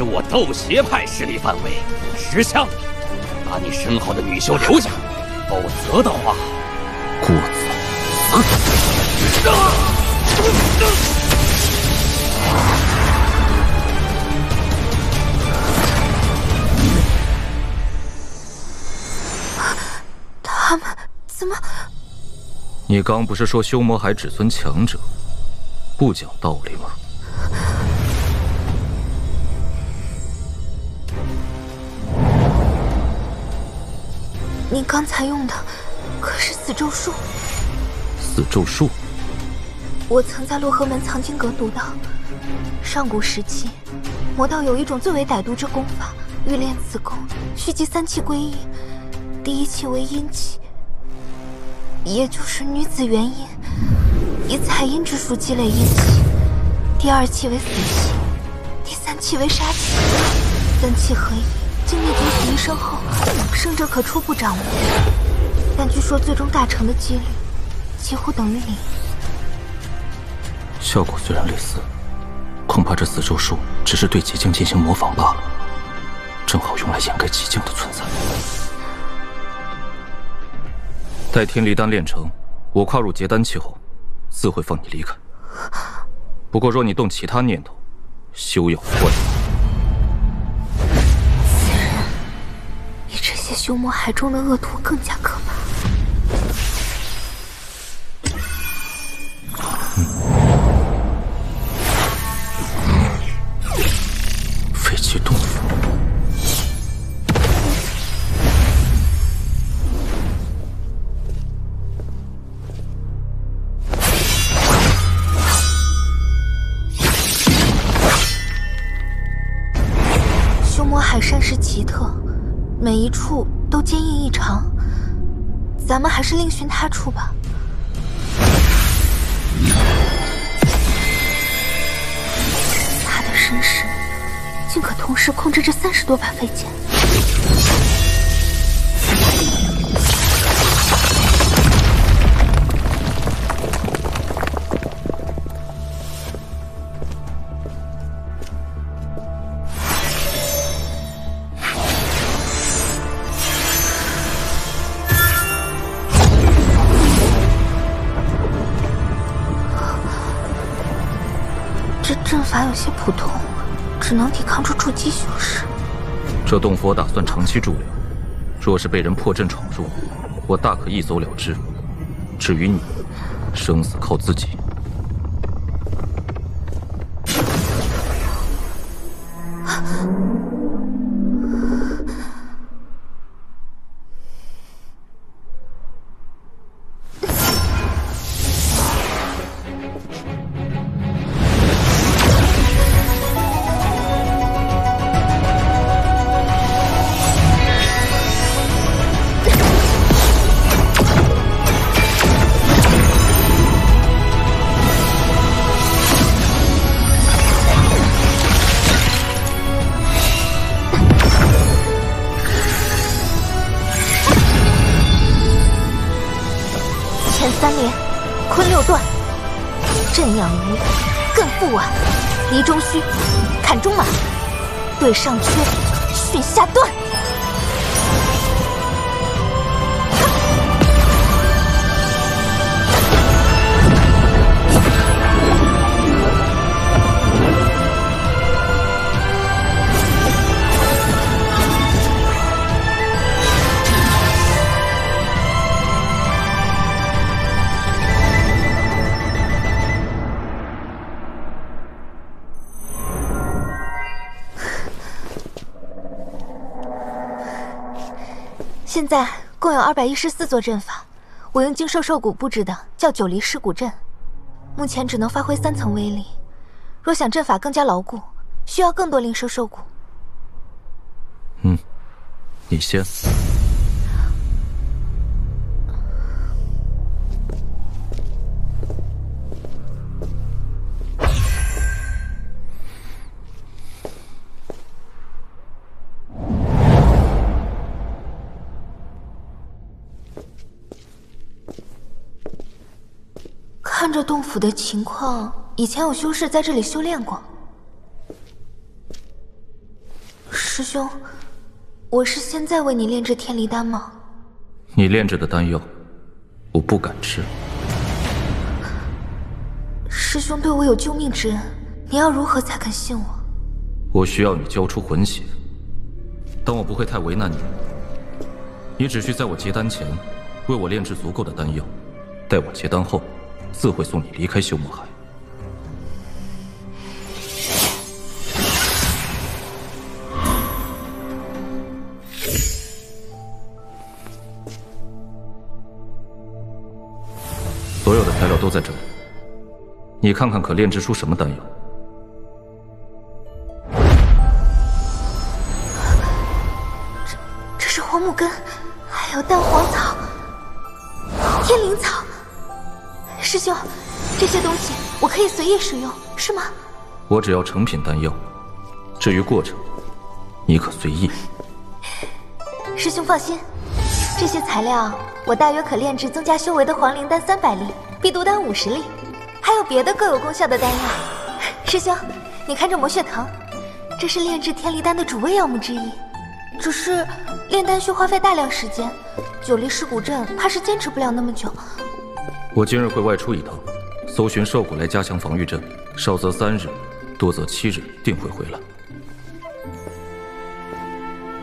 是我斗邪派势力范围，识相，把你身后的女修留下，否则的话，顾子。他们怎么？你刚不是说修魔海只尊强者，不讲道理吗？你刚才用的可是死咒术？死咒术？我曾在洛河门藏经阁读到，上古时期，魔道有一种最为歹毒之功法，欲练此功，需集三气归一。第一气为阴气，也就是女子元阴，以采阴之术积累阴气；第二气为死气，第三气为杀气。三气合一，经历九死一生后，生者可初步掌握，但据说最终大成的几率几乎等于零。效果虽然类似，恐怕这死咒术只是对极境进行模仿罢了，正好用来掩盖极境的存在。待天离丹炼成，我跨入结丹期后，自会放你离开。不过若你动其他念头，休要怪我。修魔海中的恶徒更加可怕。废弃洞府。修魔海膳食奇特。每一处都坚硬异常。咱们还是另寻他处吧。他的身世，竟可同时控制这三十多把飞剑。有些普通，只能抵抗住筑基修士。这洞府我打算长期驻留，若是被人破阵闯入，我大可一走了之。至于你，生死靠自己。坤六断，震养鱼，艮覆碗，离中虚，坎中满，对上缺，巽下断。现在共有二百一十四座阵法，我用精兽兽骨布置的叫九离尸骨阵，目前只能发挥三层威力。若想阵法更加牢固，需要更多灵兽兽骨。嗯，你先。看这洞府的情况，以前有修士在这里修炼过。师兄，我是现在为你炼制天离丹吗？你炼制的丹药，我不敢吃。师兄对我有救命之恩，你要如何才肯信我？我需要你交出魂血，但我不会太为难你。你只需在我结丹前，为我炼制足够的丹药，待我结丹后。自会送你离开修魔海。所有的材料都在这里，你看看可炼制出什么丹药？这这是黄木根，还有蛋黄草、天灵草。师兄，这些东西我可以随意使用，是吗？我只要成品丹药，至于过程，你可随意。师兄放心，这些材料我大约可炼制增加修为的黄灵丹三百粒，避毒丹五十粒，还有别的各有功效的丹药。师兄，你看这魔血藤，这是炼制天离丹的主味药物之一。只是炼丹需花费大量时间，九离尸骨阵怕是坚持不了那么久。我今日会外出一趟，搜寻兽骨来加强防御阵，少则三日，多则七日，定会回来。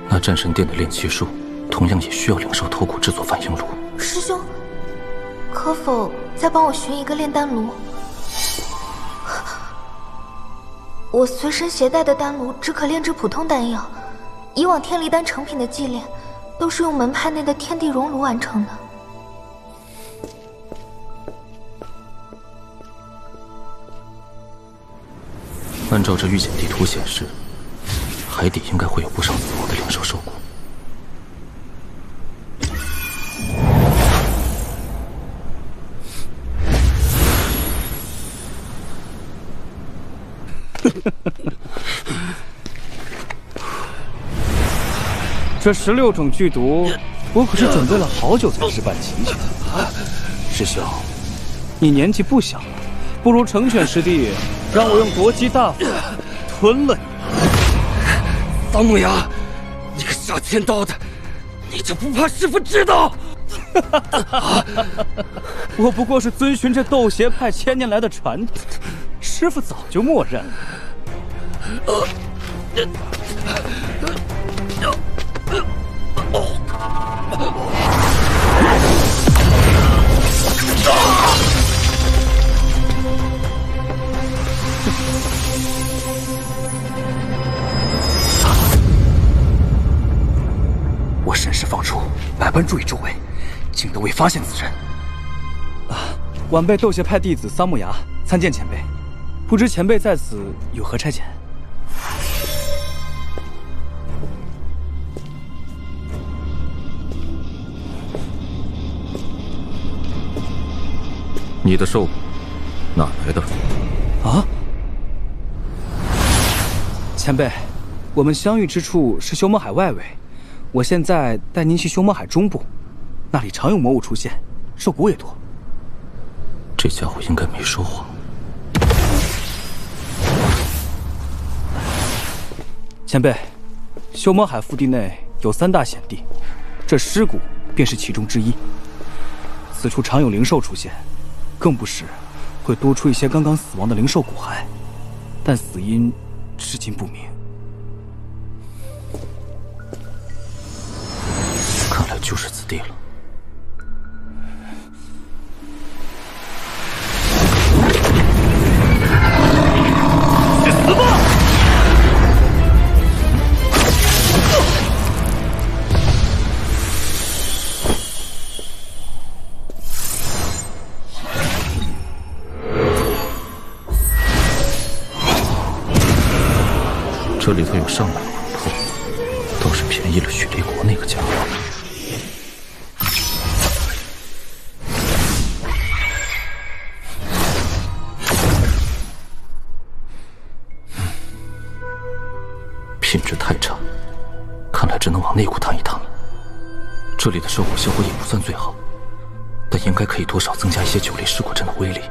那战神殿的炼气术，同样也需要灵兽头骨制作反应炉。师兄，可否再帮我寻一个炼丹炉？我随身携带的丹炉只可炼制普通丹药，以往天离丹成品的祭炼，都是用门派内的天地熔炉完成的。按照这预警地图显示，海底应该会有不少死亡的灵兽兽骨。<laughs> 这十六种剧毒，我可是准备了好久才置办齐全。<laughs> 师兄，你年纪不小了，不如成全师弟，让我用夺姬大法 <coughs> 吞了你。桑木阳，你个小千刀的，你就不怕师傅知道？<laughs> 我不过是遵循这斗邪派千年来的传统，师傅早就默认了。我审视放出，百般注意周围，竟都未发现此人。啊，晚辈斗邪派弟子桑木崖参见前辈，不知前辈在此有何差遣？你的兽哪来的？啊！前辈，我们相遇之处是修魔海外围，我现在带您去修魔海中部，那里常有魔物出现，兽骨也多。这家伙应该没说谎。前辈，修魔海腹地内有三大险地，这尸骨便是其中之一。此处常有灵兽出现。更不时会多出一些刚刚死亡的灵兽骨骸，但死因至今不明。就是此地了。去死吧！这里头有上百魂魄，倒是便宜了内库探一探。这里的兽骨效果也不算最好，但应该可以多少增加一些九黎尸骨阵的威力。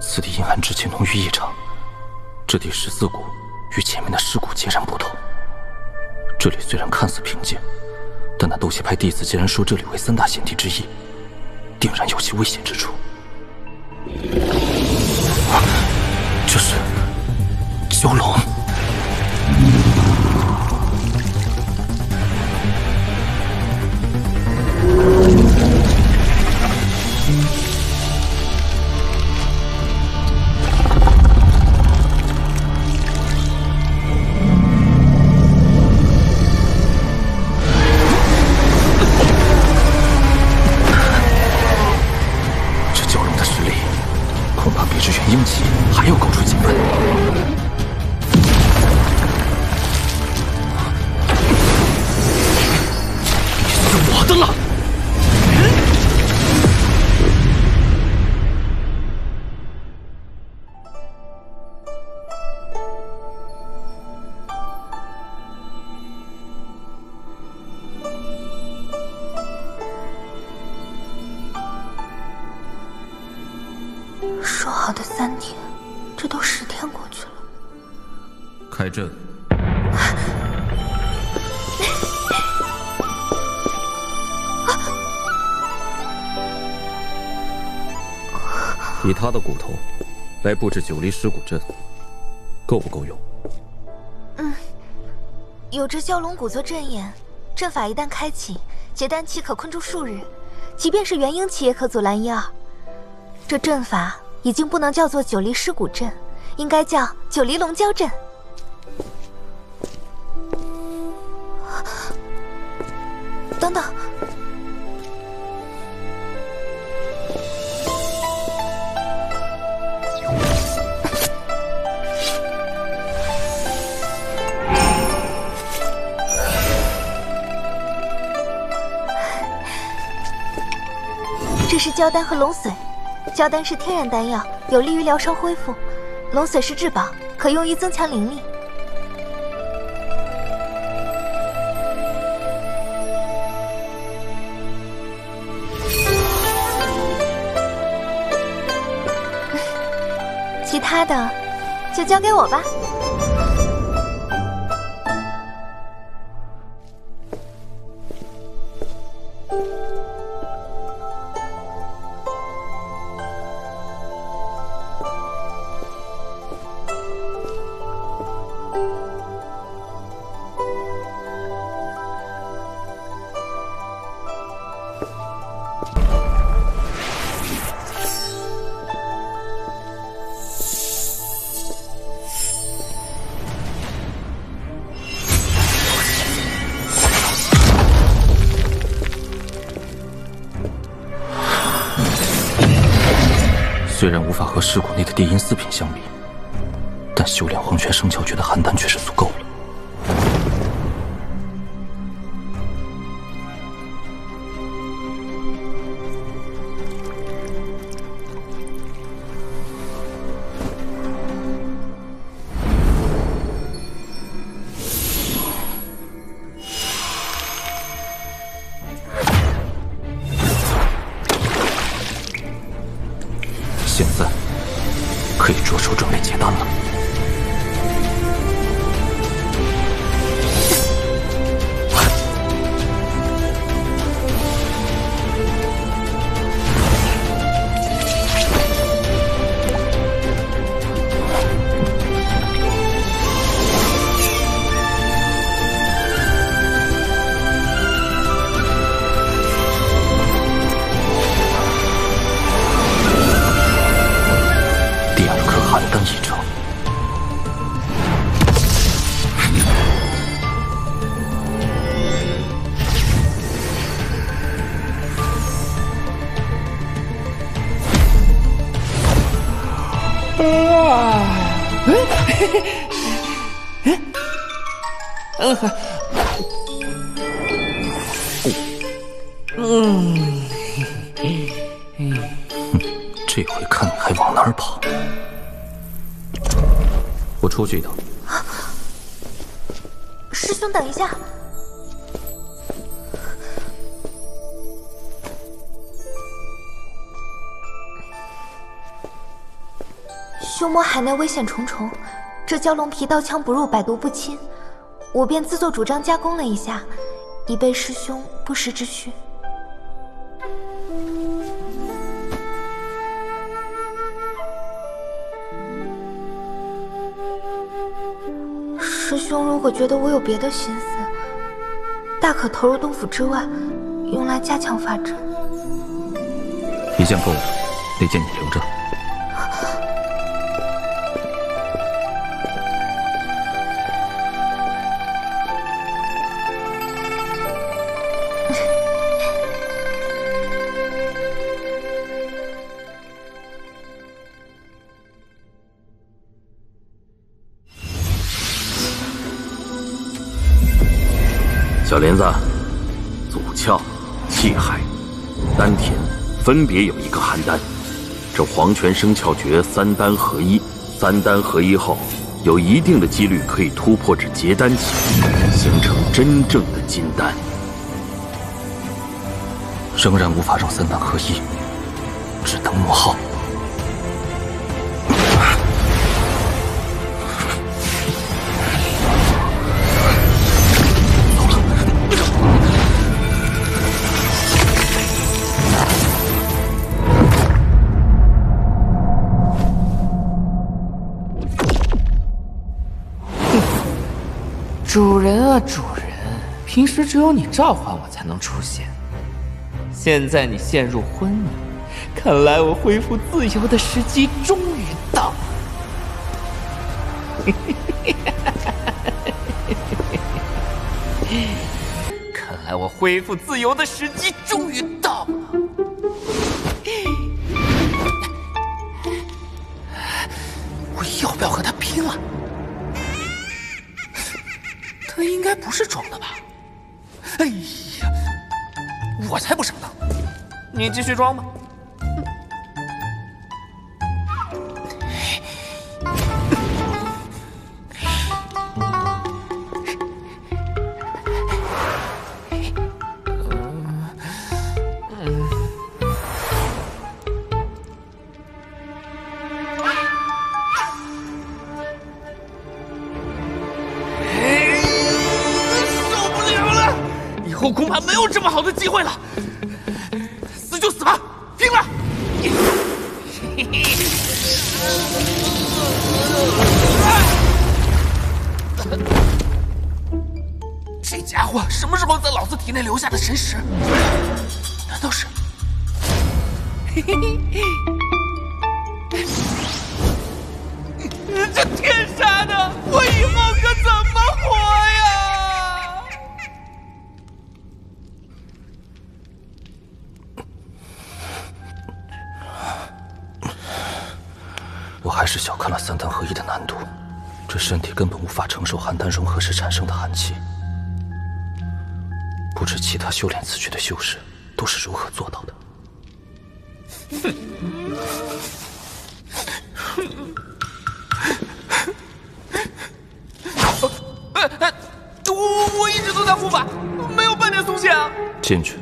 此地阴寒之气浓郁异常，这第十四股。与前面的尸骨截然不同。这里虽然看似平静，但那斗邪派弟子既然说这里为三大险地之一，定然有其危险之处。这是蛟龙。布置九黎尸骨阵，够不够用？嗯，有着蛟龙骨做阵眼，阵法一旦开启，结丹期可困住数日，即便是元婴期也可阻拦一二。这阵法已经不能叫做九黎尸骨阵，应该叫九黎龙蛟阵。等等。胶丹和龙髓。胶丹是天然丹药，有利于疗伤恢复；龙髓是至宝，可用于增强灵力。<laughs> 其他的就交给我吧。也因四品相比去一趟。师兄，等一下。修魔海内危险重重，这蛟龙皮刀枪不入，百毒不侵，我便自作主张加工了一下，以备师兄不时之需。如果觉得我有别的心思，大可投入洞府之外，用来加强法阵。一件够了，那件你留着。小莲子，祖窍、气海、丹田，分别有一个邯郸。这黄泉生窍诀三丹合一，三丹合一后，有一定的几率可以突破至结丹期，形成真正的金丹。仍然无法让三丹合一，只能磨耗。平时只有你召唤我才能出现，现在你陷入昏迷，看来我恢复自由的时机终于到了。看来我恢复自由的时机终于到了。我要不要和他拼了？他应该不是装的吧？哎呀，我才不上当！你继续装吧，这么好的机会了。死就死吧，拼了！<laughs> 这家伙什么时候在老子体内留下的神识？难道是？嘿嘿嘿！邯郸融合时产生的寒气。不知其他修炼此诀的修士都是如何做到的。我我一直都在护法，没有半点松懈啊！进去。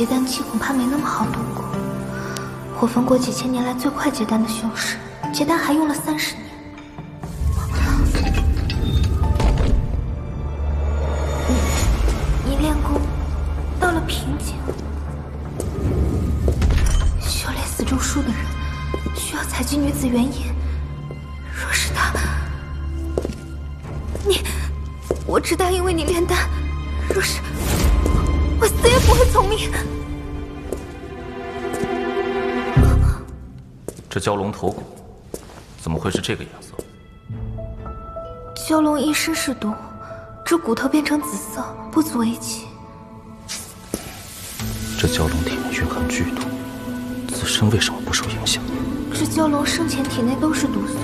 结丹期恐怕没那么好度过。火焚国几千年来最快结丹的修士，结丹还用了三十年。你你练功到了瓶颈，修炼死咒术的人需要采集女子元阴。若是他，你，我只答应为你炼丹。若是我死也不会从命。这蛟龙头骨怎么会是这个颜色？蛟龙一身是毒，这骨头变成紫色，不足为奇。这蛟龙体内蕴含剧毒，自身为什么不受影响？这蛟龙生前体内都是毒素，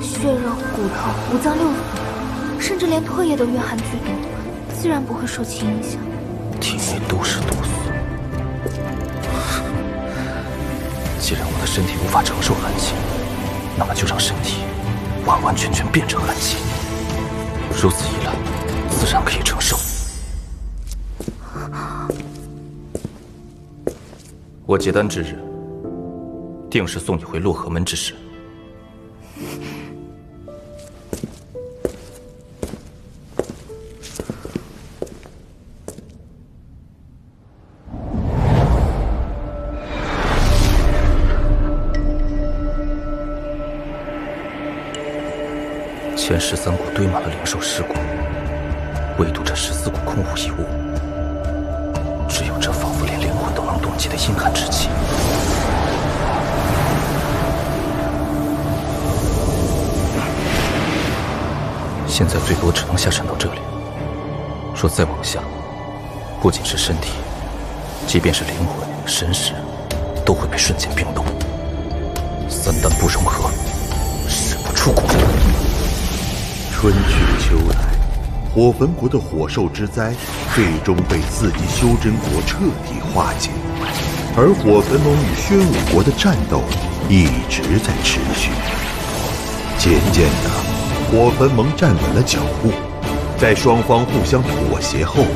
血肉、骨头、五脏六腑，甚至连唾液都蕴含剧毒。自然不会受其影响。体内都是毒素，既然我的身体无法承受寒气，那么就让身体完完全全变成寒气。如此一来，自然可以承受。我结丹之日，定是送你回洛河门之时。十三股堆满了灵兽尸骨，唯独这十四股空无一物，只有这仿佛连灵魂都能冻结的阴寒之气。现在最多只能下沉到这里，若再往下，不仅是身体，即便是灵魂、神识，都会被瞬间冰冻。三丹不融合，春去秋来，火焚国的火兽之灾最终被自己修真国彻底化解，而火焚盟与宣武国的战斗一直在持续。渐渐的，火焚盟站稳了脚步，在双方互相妥协后，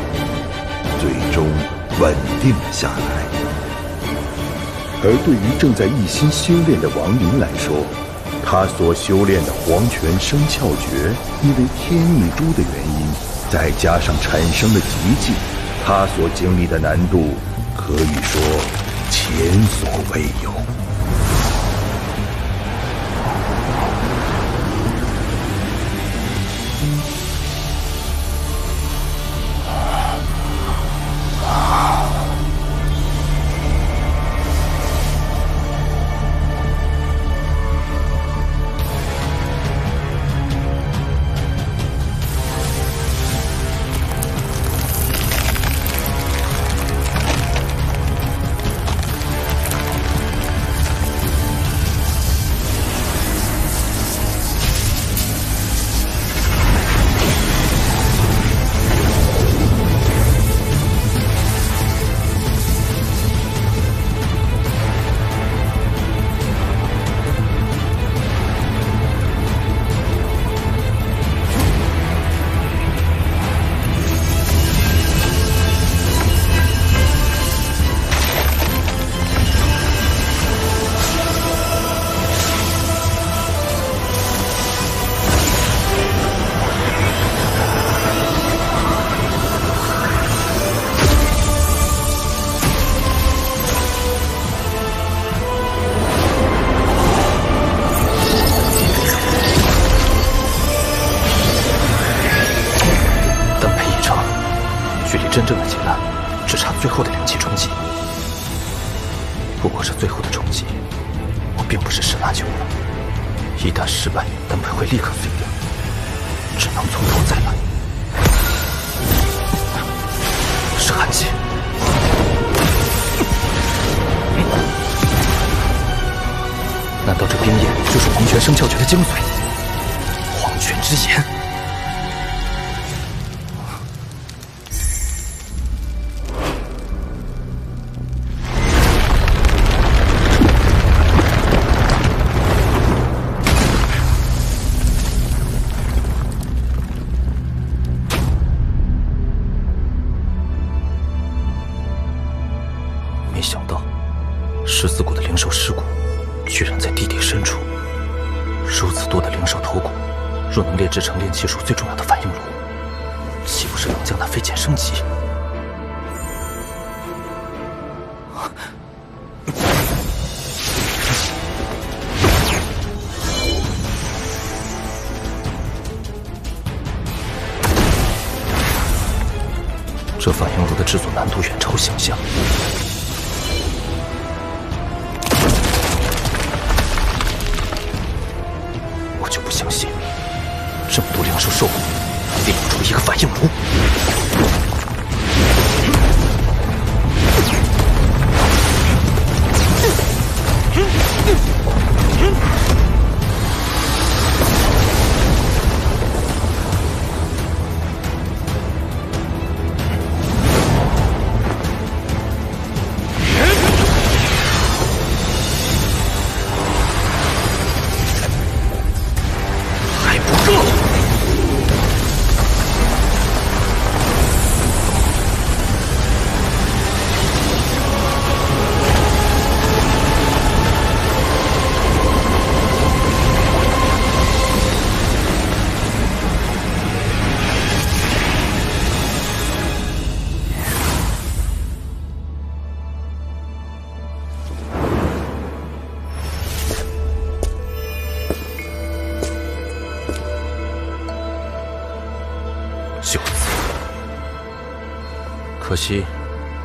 最终稳定了下来。而对于正在一心修炼的王林来说，他所修炼的黄泉生窍诀，因为天意珠的原因，再加上产生的极境，他所经历的难度可以说前所未有。就不相信。这么多灵兽兽物练不出一个反应炉。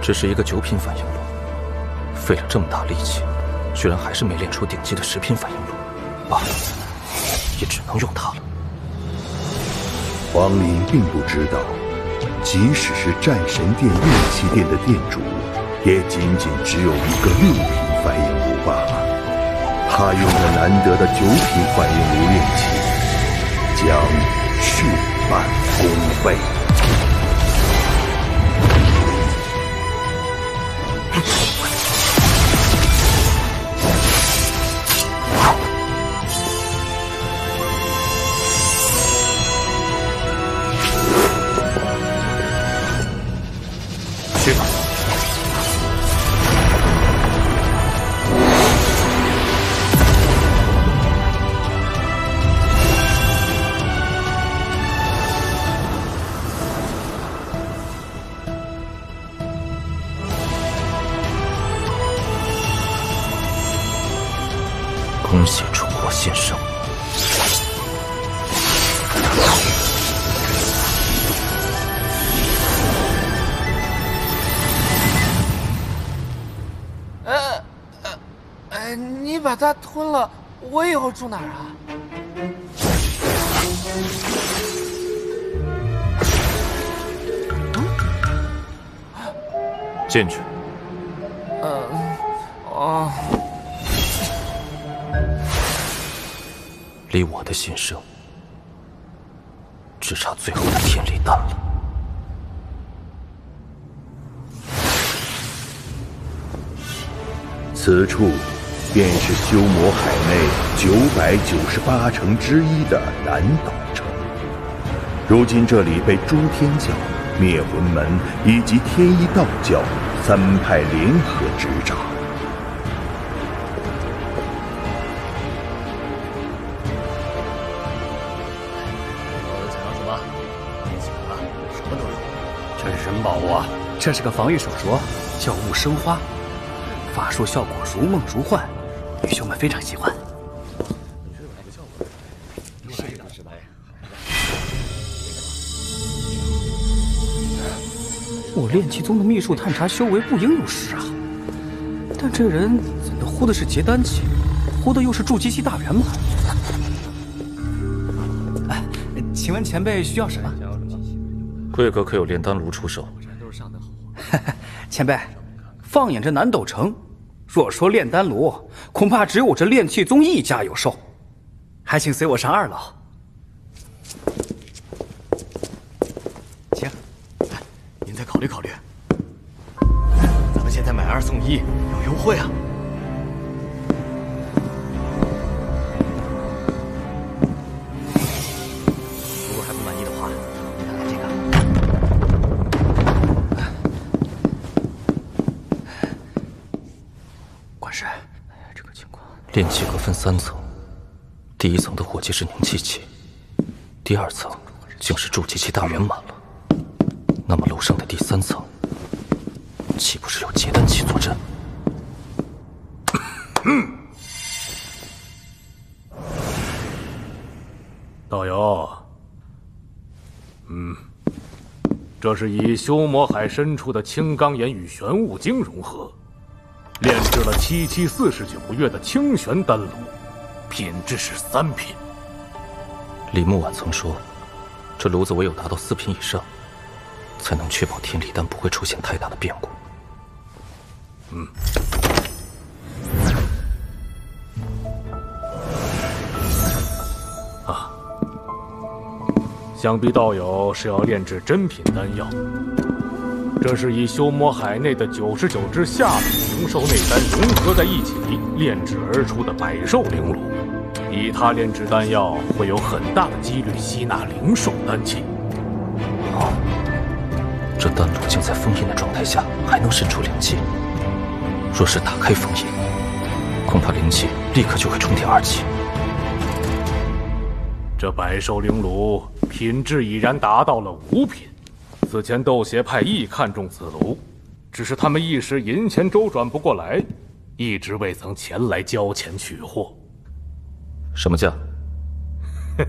这是一个九品反应炉，费了这么大力气，居然还是没练出顶级的十品反应炉。罢了，也只能用它了。黄林并不知道，即使是战神殿炼气殿的殿主，也仅仅只有一个六品反应炉罢了。他用了难得的九品反应炉炼器，将事半功倍。住哪儿啊？进去。嗯，哦。离我的心声只差最后的天雷丹了。此处。便是修魔海内九百九十八城之一的南岛城。如今这里被诸天教、灭魂门以及天一道教三派联合执掌。想要什么？别急啊，什么都有。这是什么宝物啊？这是个防御手镯，叫雾生花，法术效果如梦如幻。女兄们非常喜欢。我炼气宗的秘术探查修为不应有失啊。但这人怎的呼的是结丹期，呼的又是筑基期大圆满？哎，请问前辈需要什么？贵阁可有炼丹炉出售？前辈，放眼这南斗城，若说炼丹炉，恐怕只有我这炼气宗一家有售。还请随我上二楼。请，您再考虑考虑。咱们现在买二送一，有优惠啊！炼气阁分三层，第一层的火气是凝气期，第二层竟是筑基期大圆满了。那么楼上的第三层，岂不是有结丹期坐镇？<coughs> 道友，嗯，这是以修魔海深处的青钢岩与玄武晶融合，炼制了七七四十九月的清玄丹炉，品质是三品。李木婉曾说，这炉子唯有达到四品以上，才能确保天理丹不会出现太大的变故。嗯。啊，想必道友是要炼制珍品丹药。这是以修魔海内的九十九只下品灵兽内丹融合在一起炼制而出的百兽灵炉，以它炼制丹药会有很大的几率吸纳灵兽丹气。哦，这丹炉竟在封印的状态下还能渗出灵气。若是打开封印，恐怕灵气立刻就会冲天而起。这百兽灵炉品质已然达到了五品。此前斗邪派亦看中此炉，只是他们一时银钱周转不过来，一直未曾前来交钱取货。什么价？哼，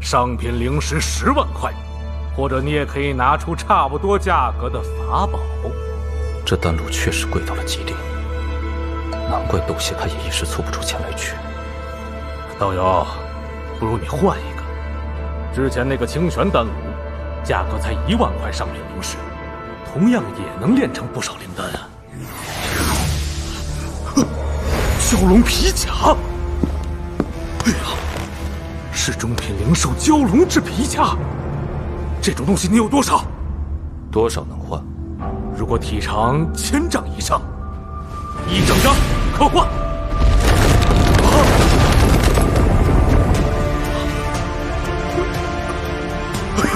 上品灵石十万块，或者你也可以拿出差不多价格的法宝。这丹炉确实贵到了极点，难怪斗邪派也一时凑不出钱来取。道友，不如你换一个，之前那个清玄丹炉。价格才一万块上品灵石，同样也能炼成不少灵丹啊！蛟龙皮甲，哎呀，是中品灵兽蛟龙之皮甲。这种东西你有多少？多少能换？如果体长千丈以上，一整张可换。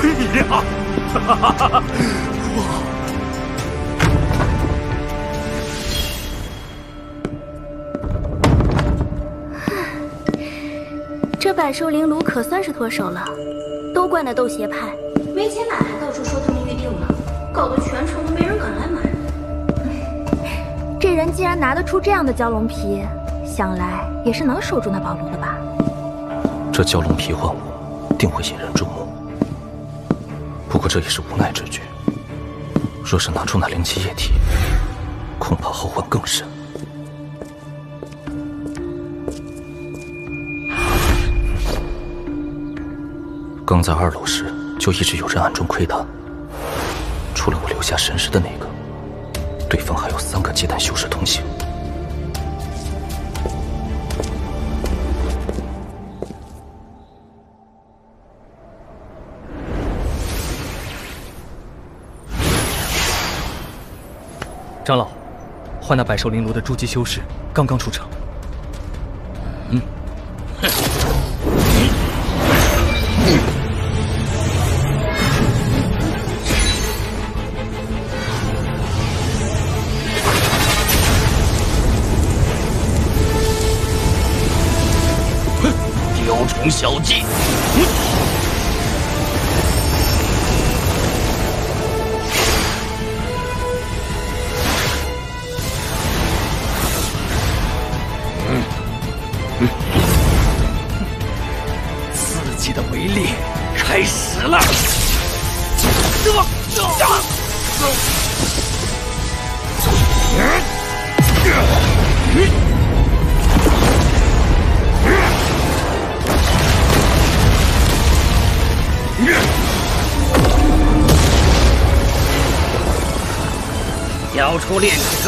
哎呀！哈哈哈哈哇！这百兽灵炉可算是脱手了，都怪那斗邪派没钱买，还到处说他们预定了，搞得全城都没人敢来买。<laughs> 这人既然拿得出这样的蛟龙皮，想来也是能守住那宝炉的吧？这蛟龙皮换我，定会引人注目。不过这也是无奈之举。若是拿出那灵气液体，恐怕后患更深。刚在二楼时，就一直有人暗中窥探。除了我留下神识的那个，对方还有三个结丹修士同行。长老，换那百兽灵炉的筑基修士刚刚出城。嗯。哼，雕虫小技。的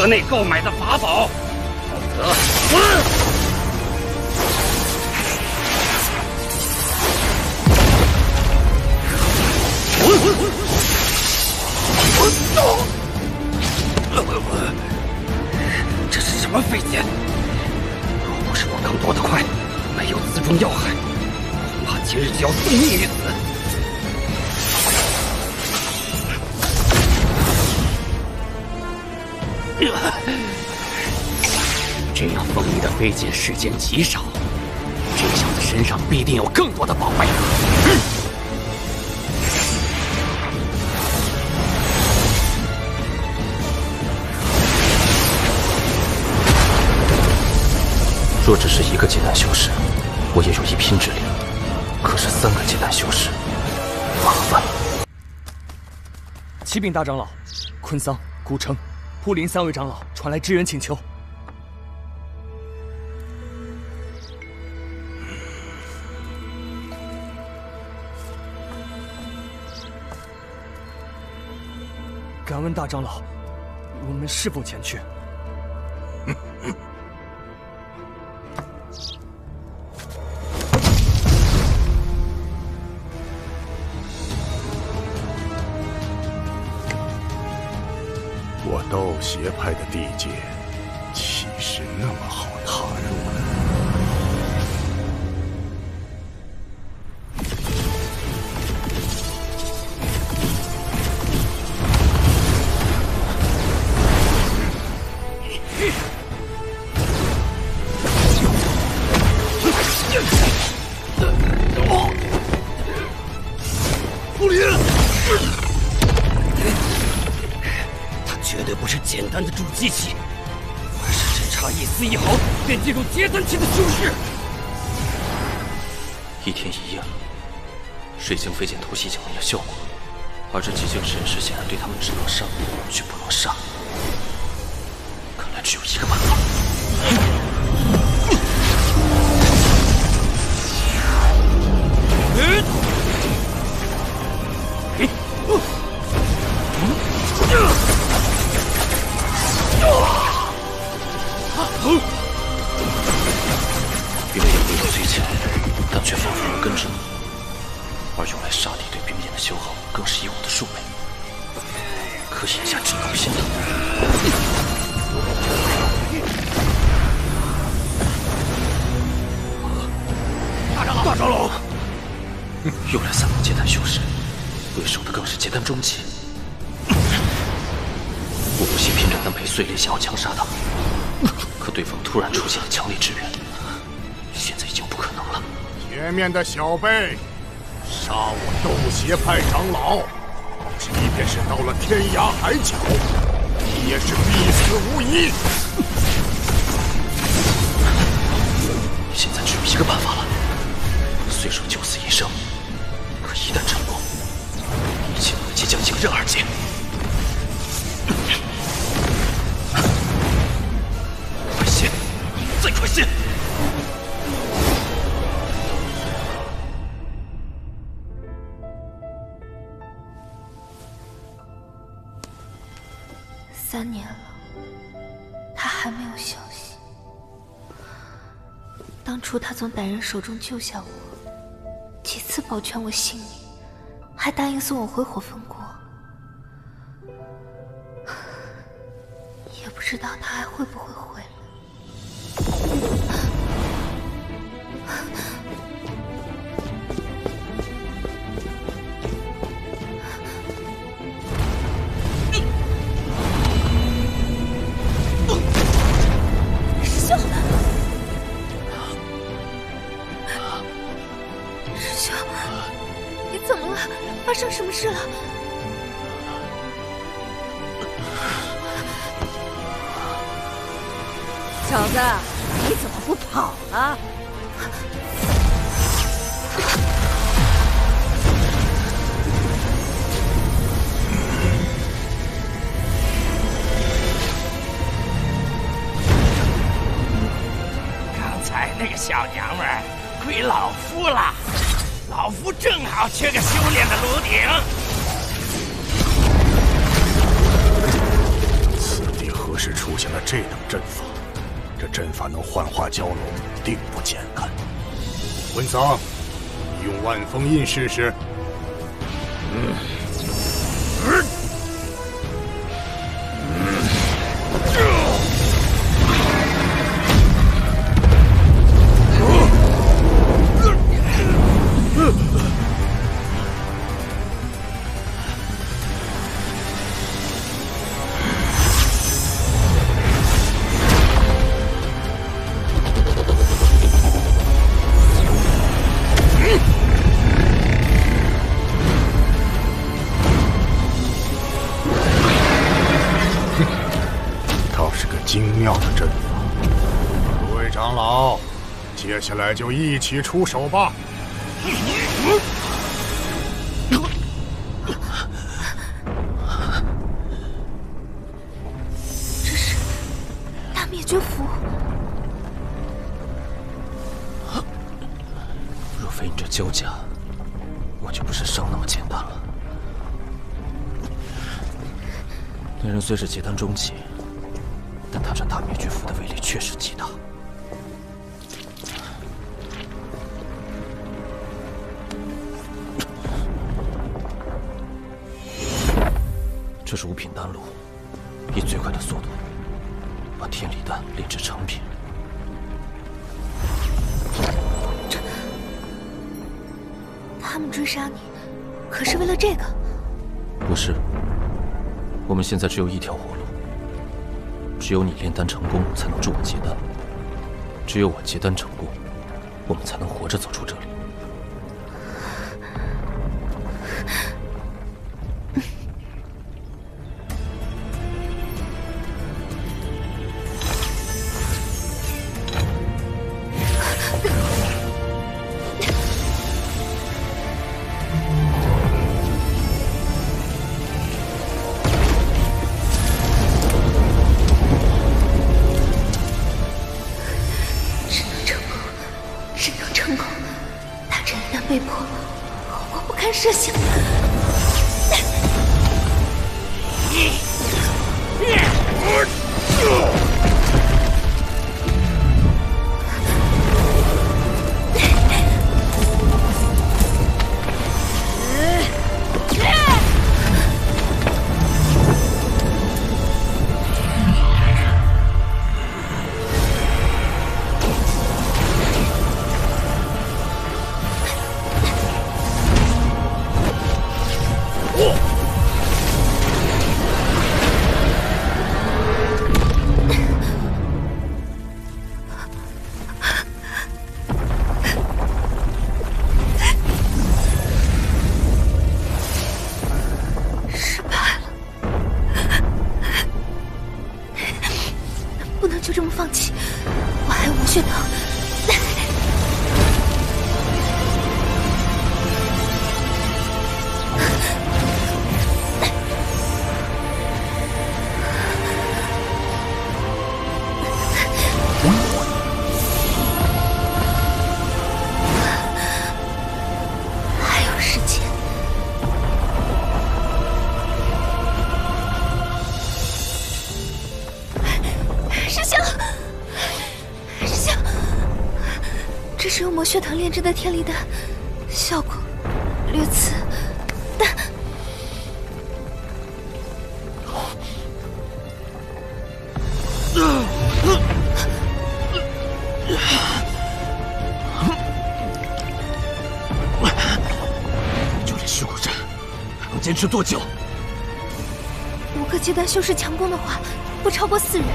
内购买的法宝。大长老坤桑古城扑林三位长老传来支援请求。敢问大长老我们是否前去？邪派的地界，岂是那么好？这种阶段性的修士。一天一夜了，水晶飞剑偷袭已经没了效果，而这几阶神识显然对他们只能伤，却不能杀。看来只有一个办法。嗯。的小辈杀我斗邪派长老即便是到了天涯海角你也是必死无疑。手中救下我，几次保全我性命，还答应送我回火峰。试试。接下来就一起出手吧！这是大灭绝符。若非你这焦甲，我就不是伤那么简单了。那人虽是结丹中期，炼丹成功，才能助我结丹；只有我结丹成功，我们才能活着走出炼制的天力丹，效果略次，但就这虚骨阵，还能坚持多久？五个阶段修士强攻的话，不超过四人。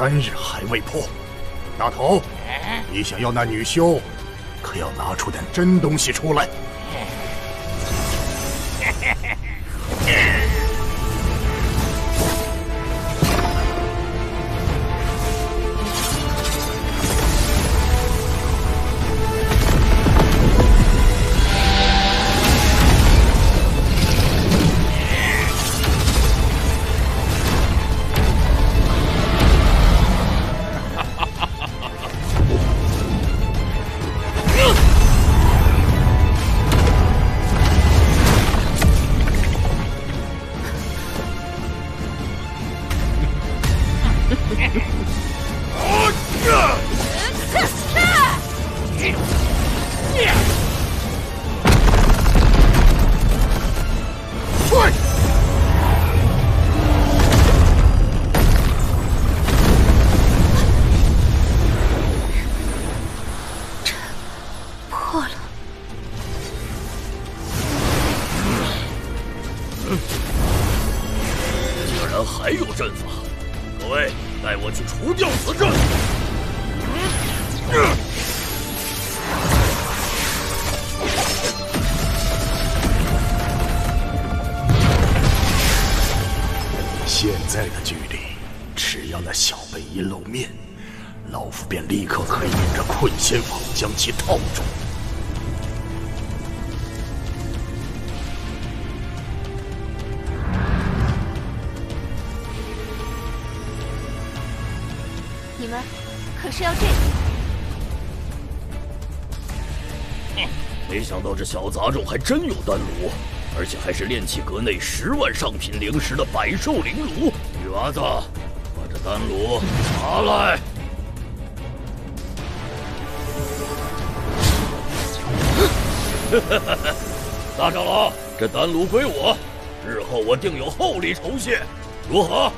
三日还未破。大头，你想要那女修，可要拿出点真东西出来。是炼器阁内十万上品灵石的百兽灵炉。女娃子，把这丹炉拿来。<laughs> 大长老，这丹炉归我，日后我定有厚礼酬谢，如何？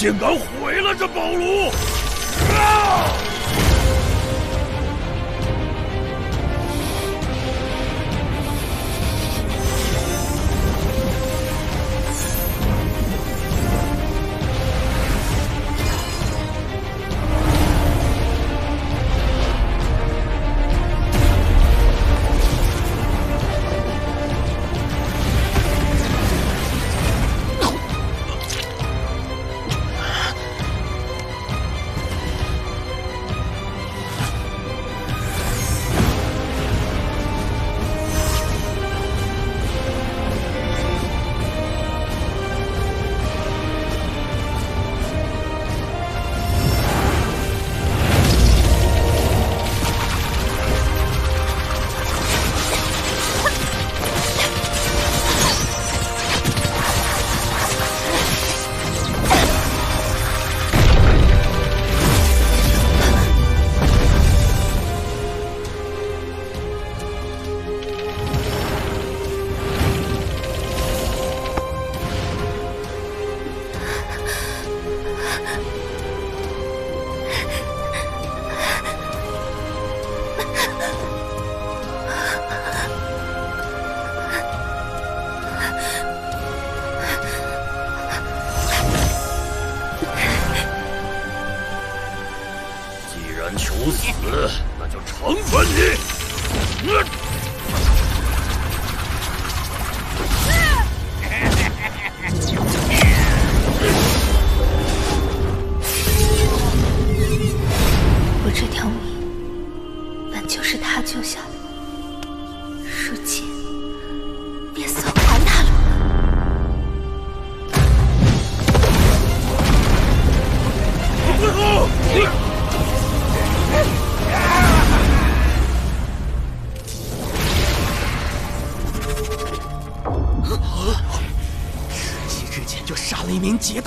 竟敢毁了这宝炉！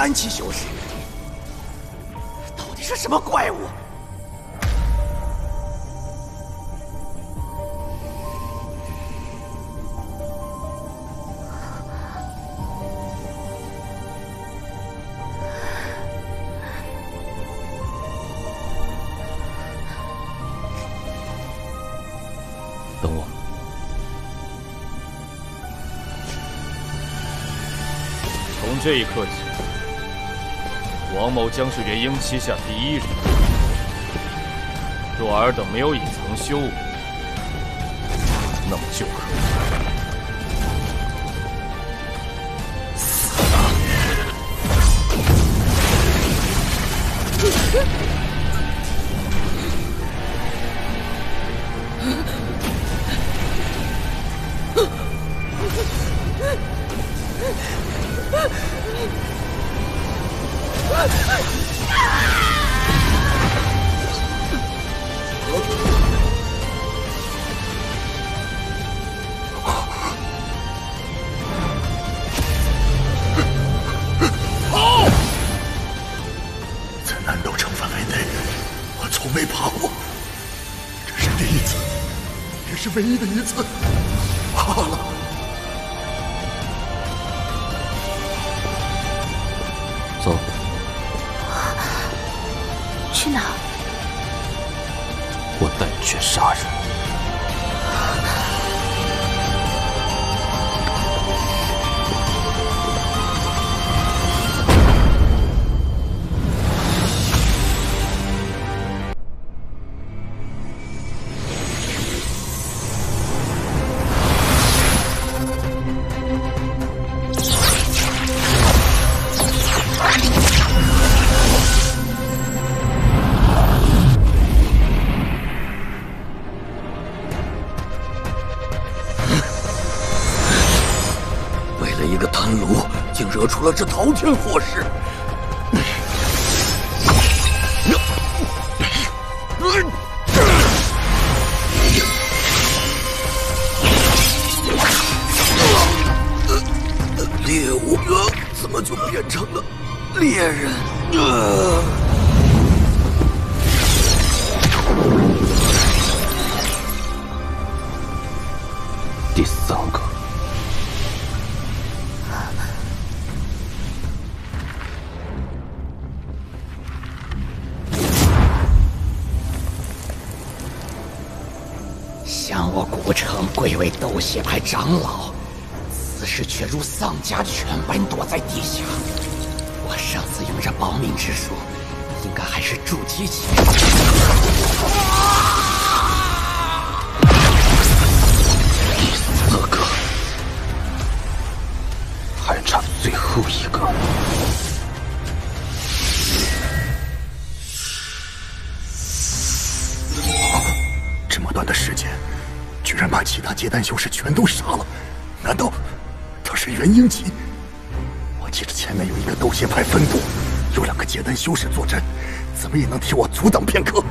了一名结丹期修士，我将是元婴旗下第一人。若尔等没有隐藏修为，那么就可朝天火。想我古城贵为斗血派长老，此时却如丧家犬般躲在地下。我上次用这保命之术，应该还是筑基期。四个，还差最后一个。这么短的时间，把其他结丹修士全都杀了，难道他是元婴级？我记得前面有一个斗邪派分部，有两个结丹修士坐镇，怎么也能替我阻挡片刻。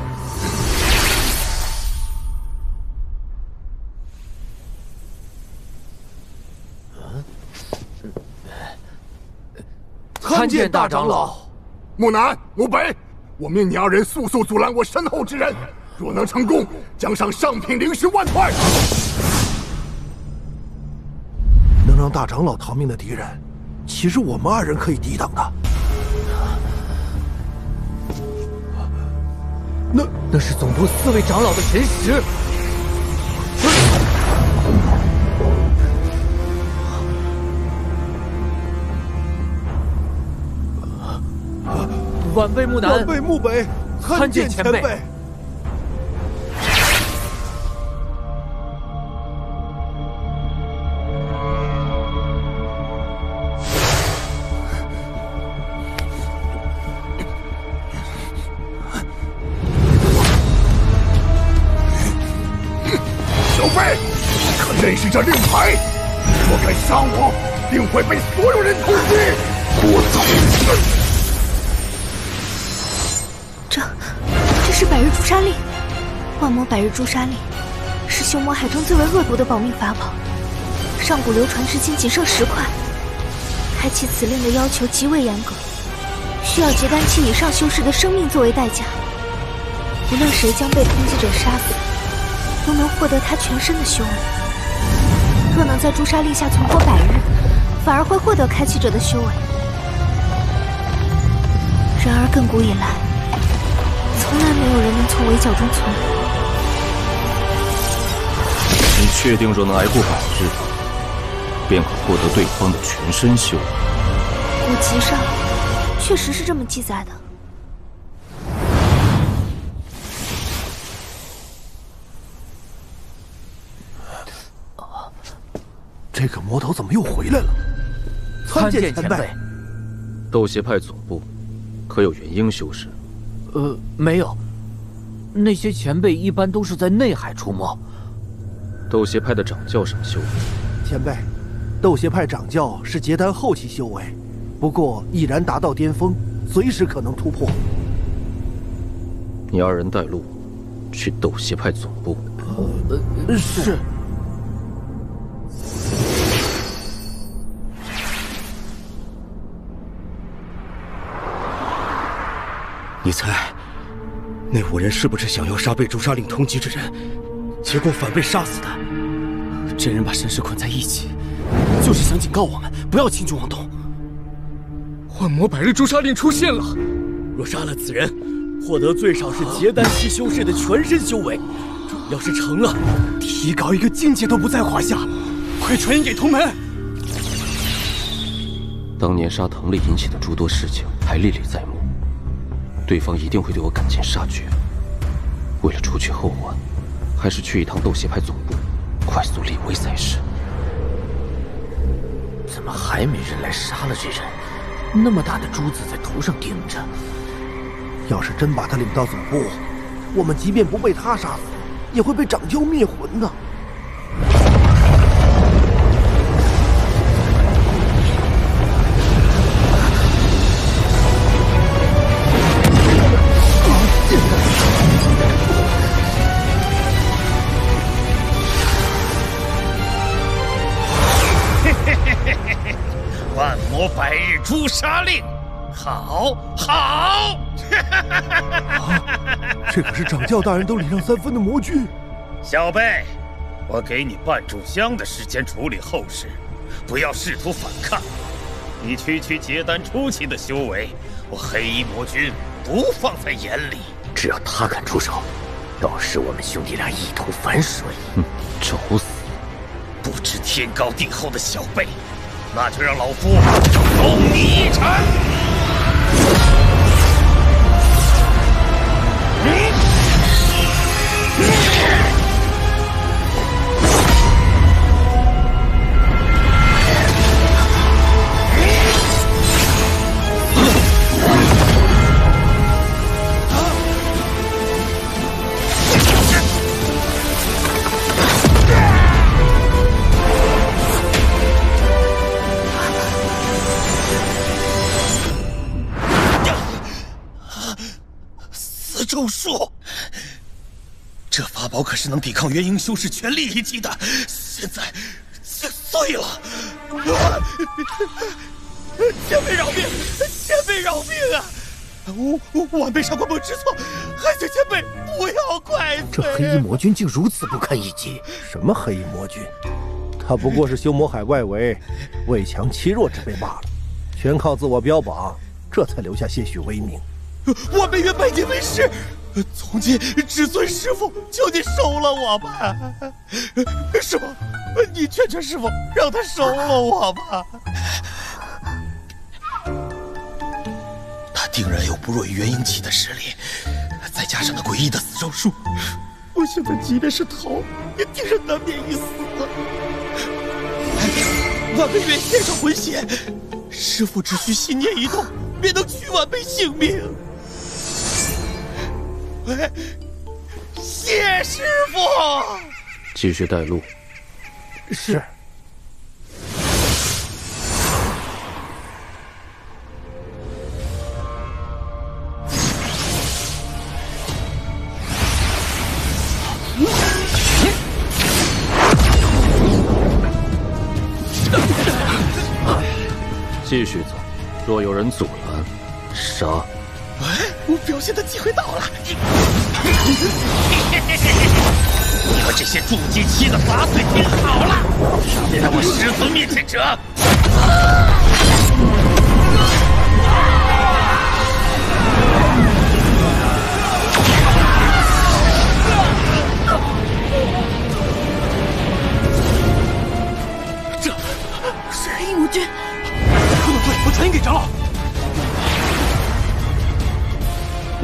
参见大长老。木南、木北，我命你二人速速阻拦我身后之人，若能成功，奖赏上品灵石万块。大长老逃命的敌人，岂是我们二人可以抵挡的？那那是总部四位长老的神识。晚辈木南，晚辈木北，参见前辈。这令牌？若敢杀我，定会被所有人通缉。我走。这，这是百日诛杀令。万魔百日诛杀令，是修魔海中最为恶毒的保命法宝。上古流传至今仅剩十块。开启此令的要求极为严格，需要结丹期以上修士的生命作为代价。无论谁将被通缉者杀死，都能获得他全身的修为。若能在诛杀令下存活百日，反而会获得开启者的修为。然而亘古以来，从来没有人能从围剿中存活。你确定若能挨过百日，便可获得对方的全身修为。古籍上确实是这么记载的。这个魔头怎么又回来了？参见前辈。斗邪派总部可有元婴修士？呃，没有。那些前辈一般都是在内海出没。斗邪派的掌教什么修为？前辈，斗邪派掌教是结丹后期修为，不过已然达到巅峰，随时可能突破。你二人带路，去斗邪派总部。呃，是。你猜，那五人是不是想要杀被诛杀令通缉之人，结果反被杀死的？真人把身世捆在一起，就是想警告我们不要轻举妄动。幻魔百日诛杀令出现了，若杀了此人，获得最少是结丹期修士的全身修为。要是成了，提高一个境界都不在话下。快传音给同门！当年杀藤丽引起的诸多事情还历历在目。对方一定会对我赶尽杀绝。为了除去后患，还是去一趟斗邪派总部，快速立威才是。怎么还没人来杀了这人？那么大的珠子在头上顶着，要是真把他领到总部，我们即便不被他杀死，也会被掌教灭魂的。诛杀令，好，好！啊，<laughs> 这可是掌教大人都礼让三分的魔君。小辈，我给你半炷香的时间处理后事，不要试图反抗。你区区结丹初期的修为，我黑衣魔君不放在眼里。只要他敢出手，到时我们兄弟俩一头反水。哼，找死！不知天高地厚的小辈。那就让老夫送你一程。是能抵抗元婴修士全力一击的，现在碎了！前辈饶命！前辈饶命啊！我晚辈上官不知错，还请前辈不要怪罪。这黑衣魔君竟如此不堪一击！什么黑衣魔君？他不过是修魔海外围畏强欺弱之辈罢了，全靠自我标榜，这才留下些许威名。晚辈愿拜你为师，从今只尊师傅，求你收了我吧。师傅，你劝劝师傅，让他收了我吧。他定然有不弱于元婴期的实力，再加上那诡异的死咒术，我现在即便是逃，也定然难免一死。晚辈愿献上魂血，师傅只需心念一动，便能取晚辈性命。谢师傅，继续带路。是。继续走，若有人阻拦，杀。我表现的机会到了！你们这些筑基期的杂碎，听好了，别在我师尊面前折！这是黑衣魔君，快走！我传音给长老。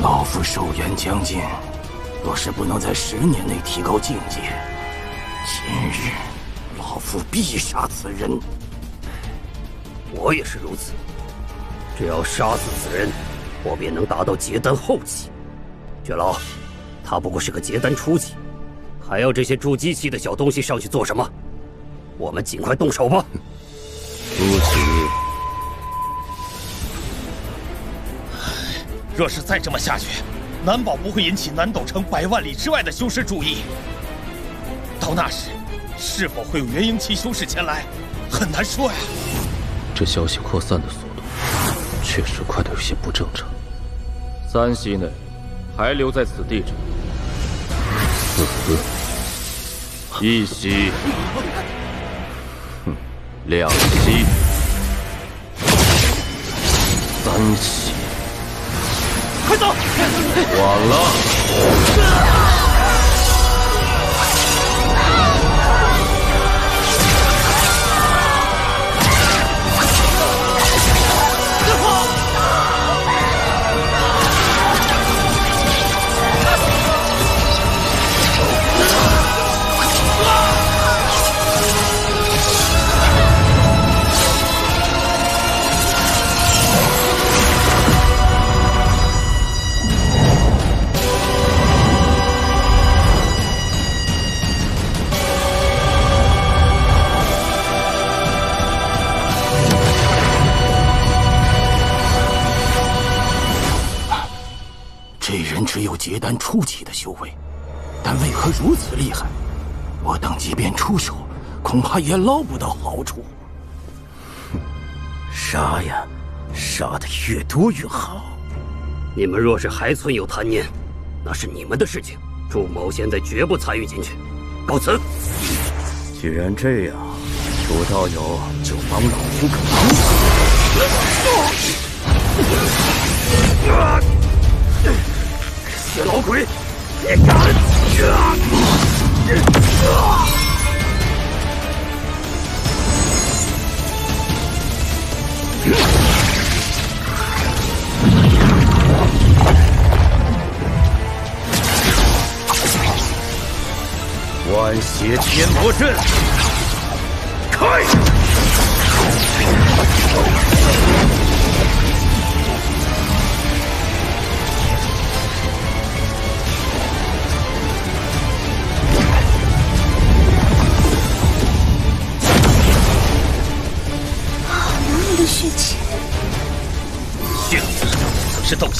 老夫寿元将近，若是不能在十年内提高境界，今日老夫必杀此人。我也是如此。只要杀死此人，我便能达到结丹后期。绝老，他不过是个结丹初期，还要这些筑基期的小东西上去做什么？我们尽快动手吧。不急。若是再这么下去，难保不会引起南斗城百万里之外的修士注意。到那时，是否会有元婴期修士前来，很难说呀。这消息扩散的速度，确实快得有些不正常。三息内，还留在此地者，死。一息，哼，两息，三息。快走！晚了。只有结丹初期的修为，但为何如此厉害？我等即便出手，恐怕也捞不到好处。杀呀，杀的越多越好。你们若是还存有贪念，那是你们的事情。祝某现在绝不参与进去，告辞。既然这样，祝道友就帮老夫个忙。老鬼，你敢！万邪天魔阵，开！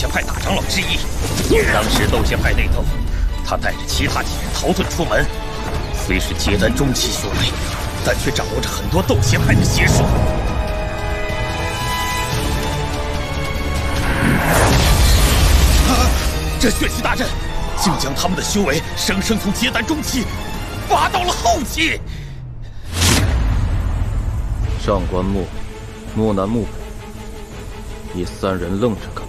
派大长老之一。当时斗邪派内斗，他带着其他几人逃遁出门。虽是结丹中期修为，但却掌握着很多斗邪派的邪术。这血气大阵，竟将他们的修为生生从结丹中期拔到了后期。上官木。木南、木北，你三人愣着干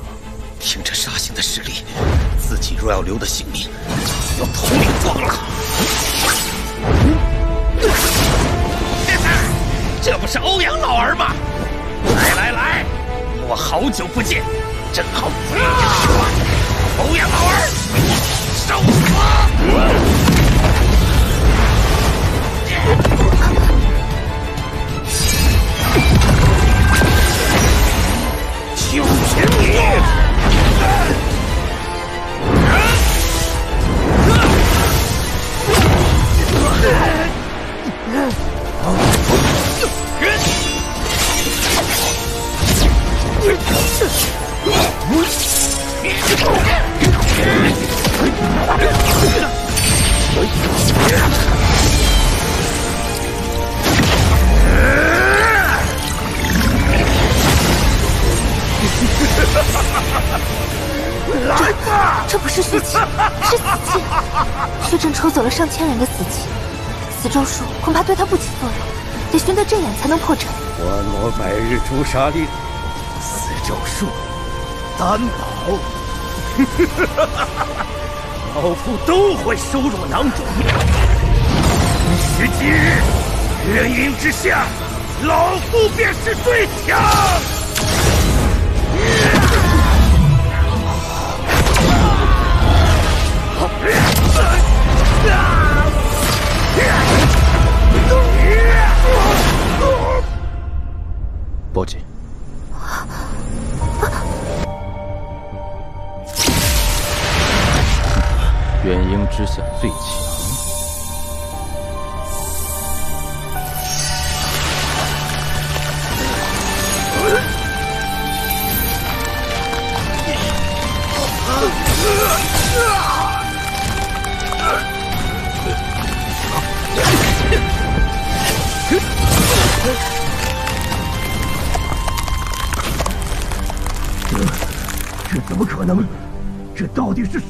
嘛？听这杀星的实力，自己若要留得性命，就要统领状了。这不是欧阳老儿吗？来来来，我好久不见，正好欧阳老儿，受死！就凭你！来吧！这不是血气，是死气。血阵抽走了上千人的死气，死咒术恐怕对他不起作用，得寻得阵眼才能破阵。万魔百日诛杀令，死咒术，丹宝，<laughs> 老夫都会收入囊中。今时今日，人影之下，老夫便是最强。报警。元婴之下最强。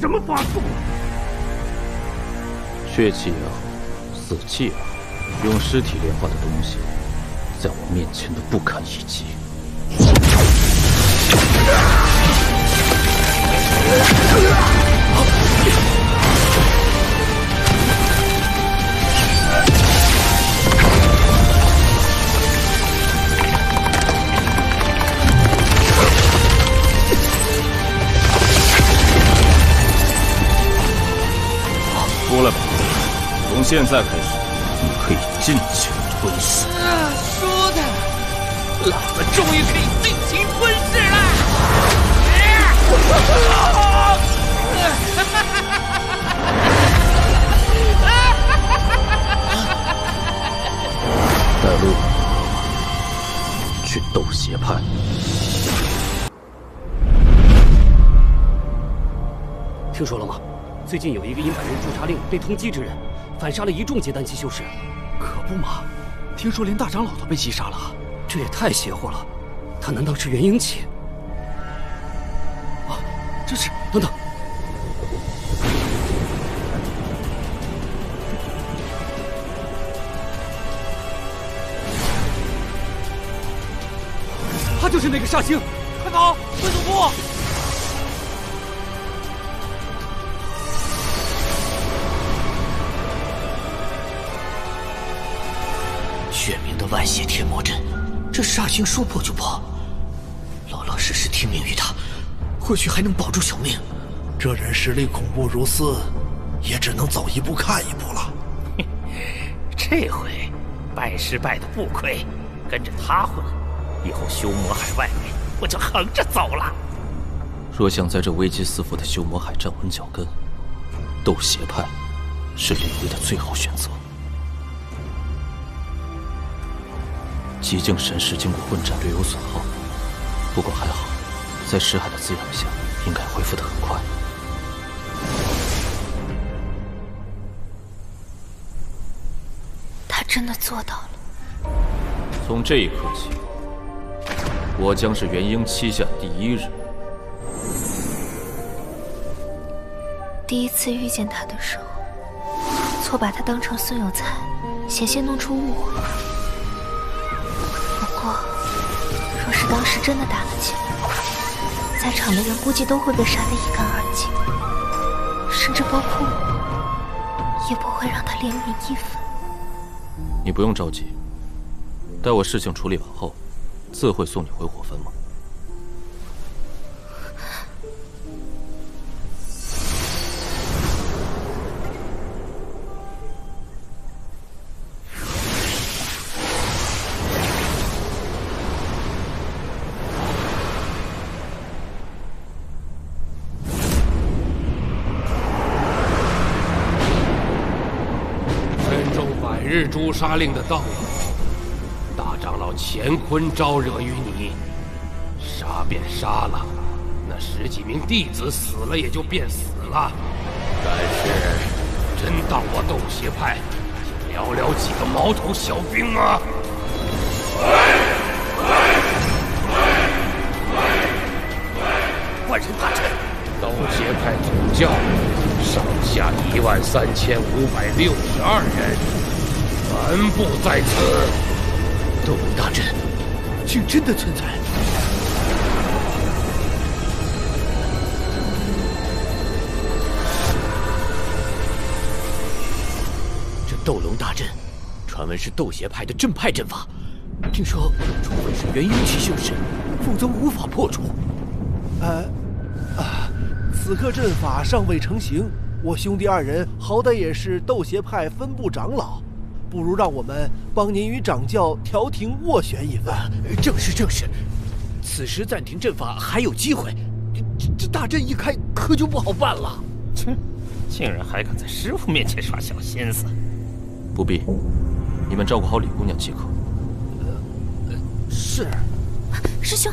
什么法术？血气也好，死气也好，用尸体炼化的东西，在我面前都不堪一击。现在开始，你可以尽情吞噬。说的，老子终于可以尽情吞噬了！带路，去斗邪派。听说了吗？最近有一个因百人驻杀令被通缉之人，反杀了一众结丹期修士。可不嘛，听说连大长老都被击杀了，这也太邪乎了！他难道是元婴期？啊，这是……等等，他就是那个煞星！万邪天魔阵，这煞星说破就破，老老实实听命于他，或许还能保住小命。这人实力恐怖如斯，也只能走一步看一步了。<laughs> 这回拜师拜的不亏，跟着他混，以后修魔海外围我就横着走了。若想在这危机四伏的修魔海站稳脚跟，斗邪派是李卫的最好选择。极境神识经过混战略有损耗，不过还好，在石海的滋养下，应该恢复的很快。他真的做到了。从这一刻起，我将是元婴期下第一人。第一次遇见他的时候，错把他当成孙有才，险些弄出误会。当时真的打了起来，在场的人估计都会被杀得一干二净，甚至包括我，也不会让他怜悯一分。你不用着急，待我事情处理完后，自会送你回火焚盟。杀令的道友，大长老乾坤招惹于你，杀便杀了，那十几名弟子死了也就便死了。但是，真当我斗邪派就寥寥几个毛头小兵吗？万人大阵，斗邪派总教上下一万三千五百六十二人，全部在此。斗龙大阵，竟真的存在！这斗龙大阵，传闻是斗邪派的正派阵法。听说，除非是元婴期修士，否则无法破除。呃，啊，此刻阵法尚未成型，我兄弟二人好歹也是斗邪派分部长老，不如让我们帮您与掌教调停斡旋一番。正是正是，此时暂停阵法还有机会，这这大阵一开可就不好办了。切，竟然还敢在师傅面前耍小心思！不必，你们照顾好李姑娘即可。是，师兄，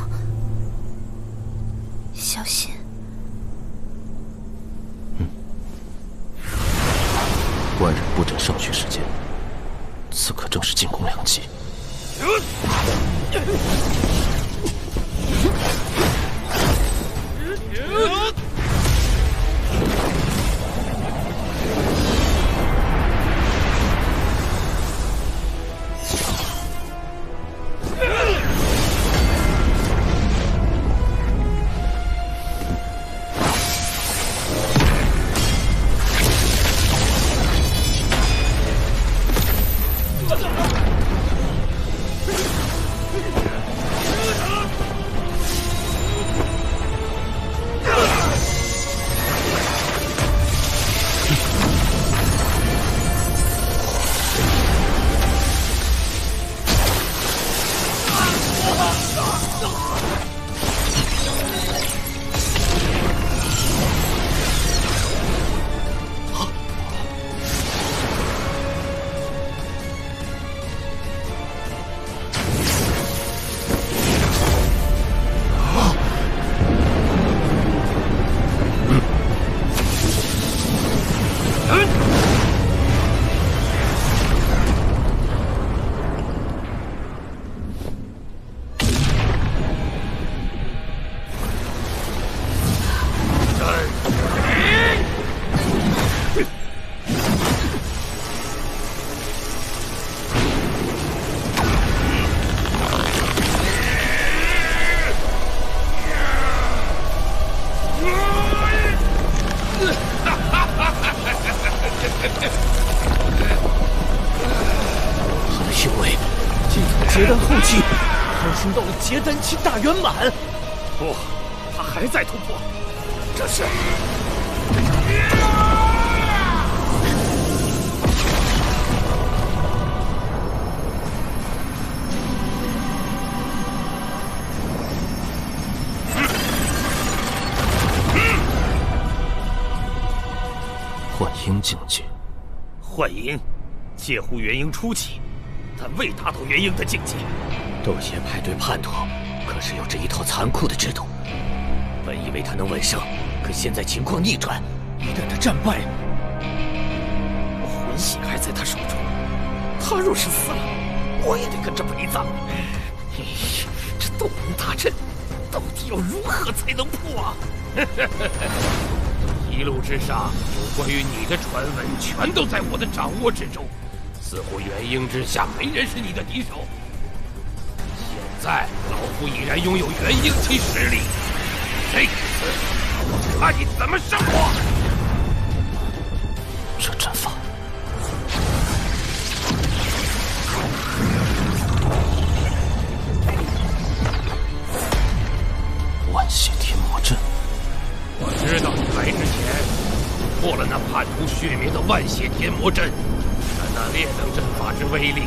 大圆满。不，他还在突破，这是。幻婴境界，幻婴，介乎元婴初期，但未达到元婴的境界。斗邪派对叛徒可是有着一套残酷的制度。本以为他能稳胜，可现在情况逆转，一旦他战败，我魂血还在他手中。他若是死了，我也得跟着陪葬。哎 <laughs> 这斗龙大阵到底要如何才能破啊？<laughs> 一路之上，有关于你的传闻全都在我的掌握之中。似乎元婴之下没人是你的敌手。现在老夫已然拥有元婴期实力，这一次看你怎么胜我！这阵法，万血天魔阵。我知道你来之前破了那叛徒血冥的万血天魔阵，但那劣等阵法之威力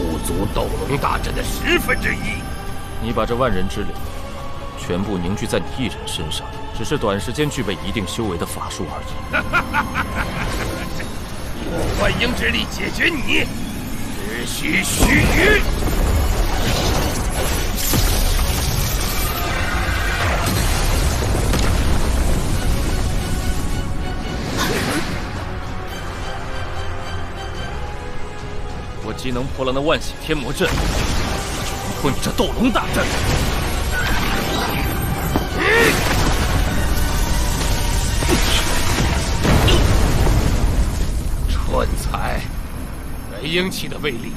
不足斗龙大阵的十分之一。你把这万人之力全部凝聚在你一人身上，只是短时间具备一定修为的法术而已。用幻婴之力解决你，只需须臾。我既能破了那万血天魔阵，就能破你这斗龙大阵。蠢材！元婴期的威力，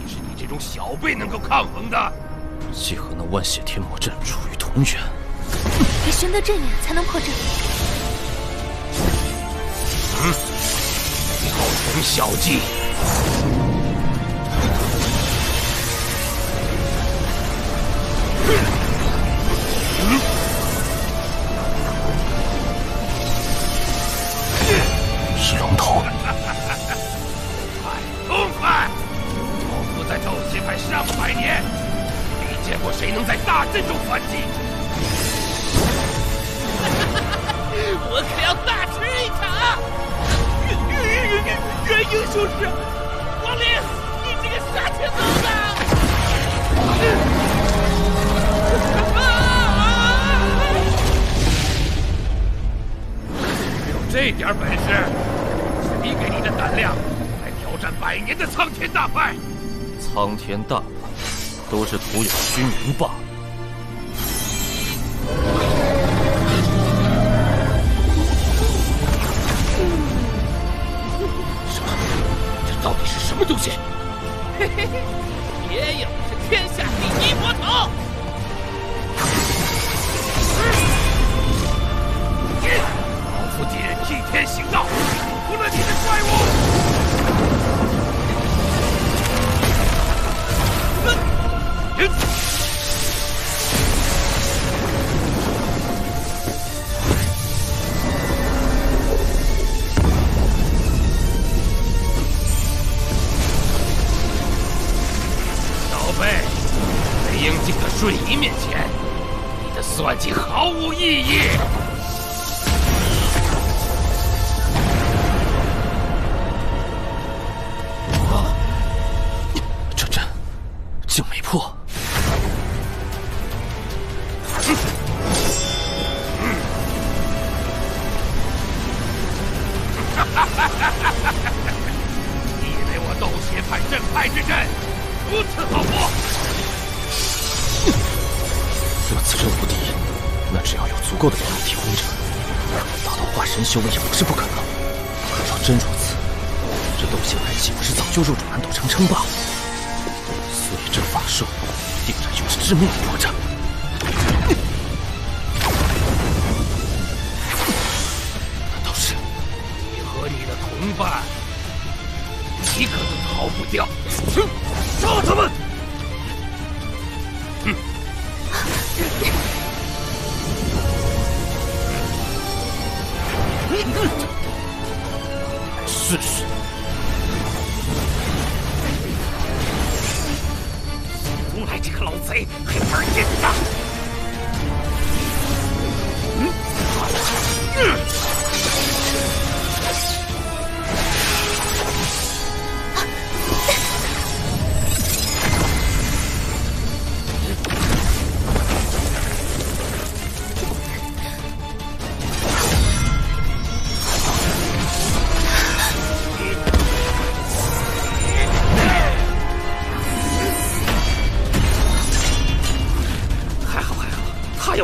也是你这种小辈能够抗衡的。既和那万血天魔阵处于同源，得寻得阵眼才能破阵。嗯，好生小计。天大，都是徒有虚名罢了。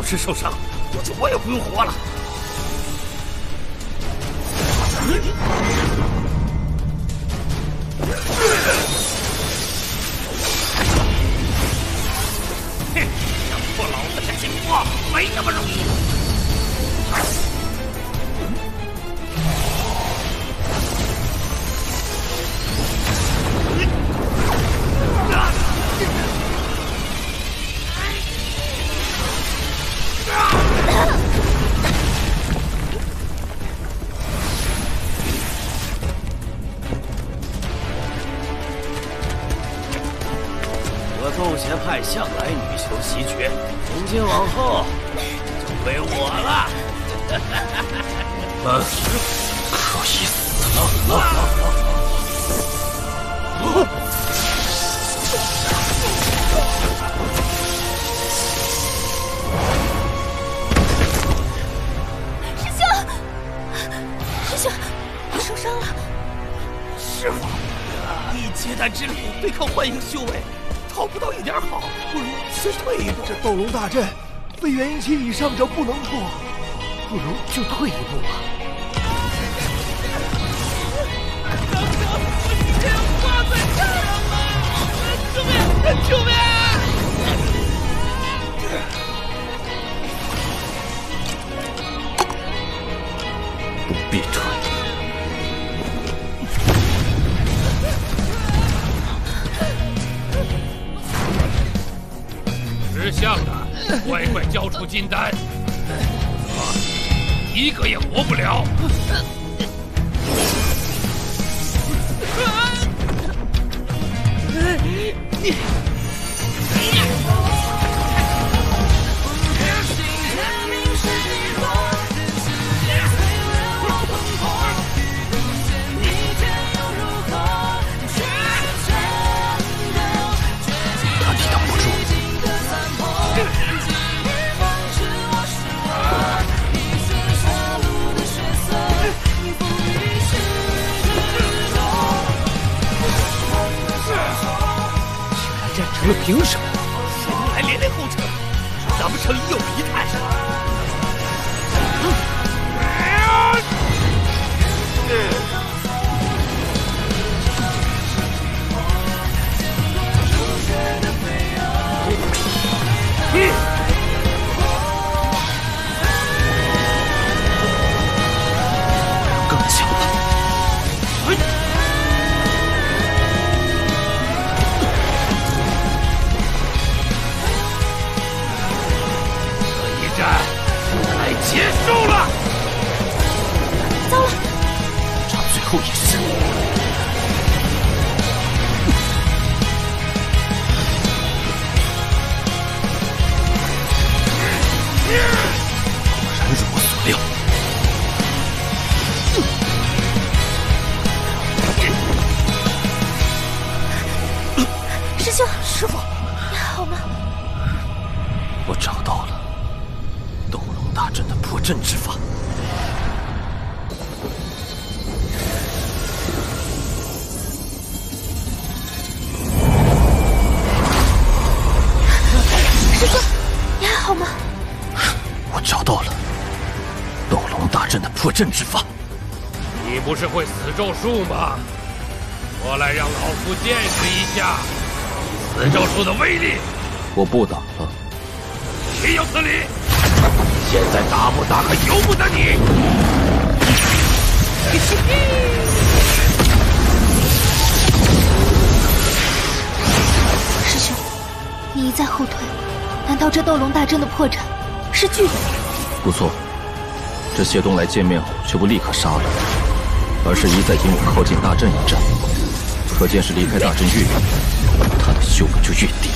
是受伤。我。阵之法。你不是会死咒术吗？过来让老夫见识一下死咒术的威力。我不打了。岂有此理！现在打不打可由不得你。师兄，你一再后退，难道这斗龙大阵的破绽是剧本？不错，这谢东来见面后却不立刻杀了，而是一再引我靠近大阵一战，可见是离开大阵越远，他的修为就越低。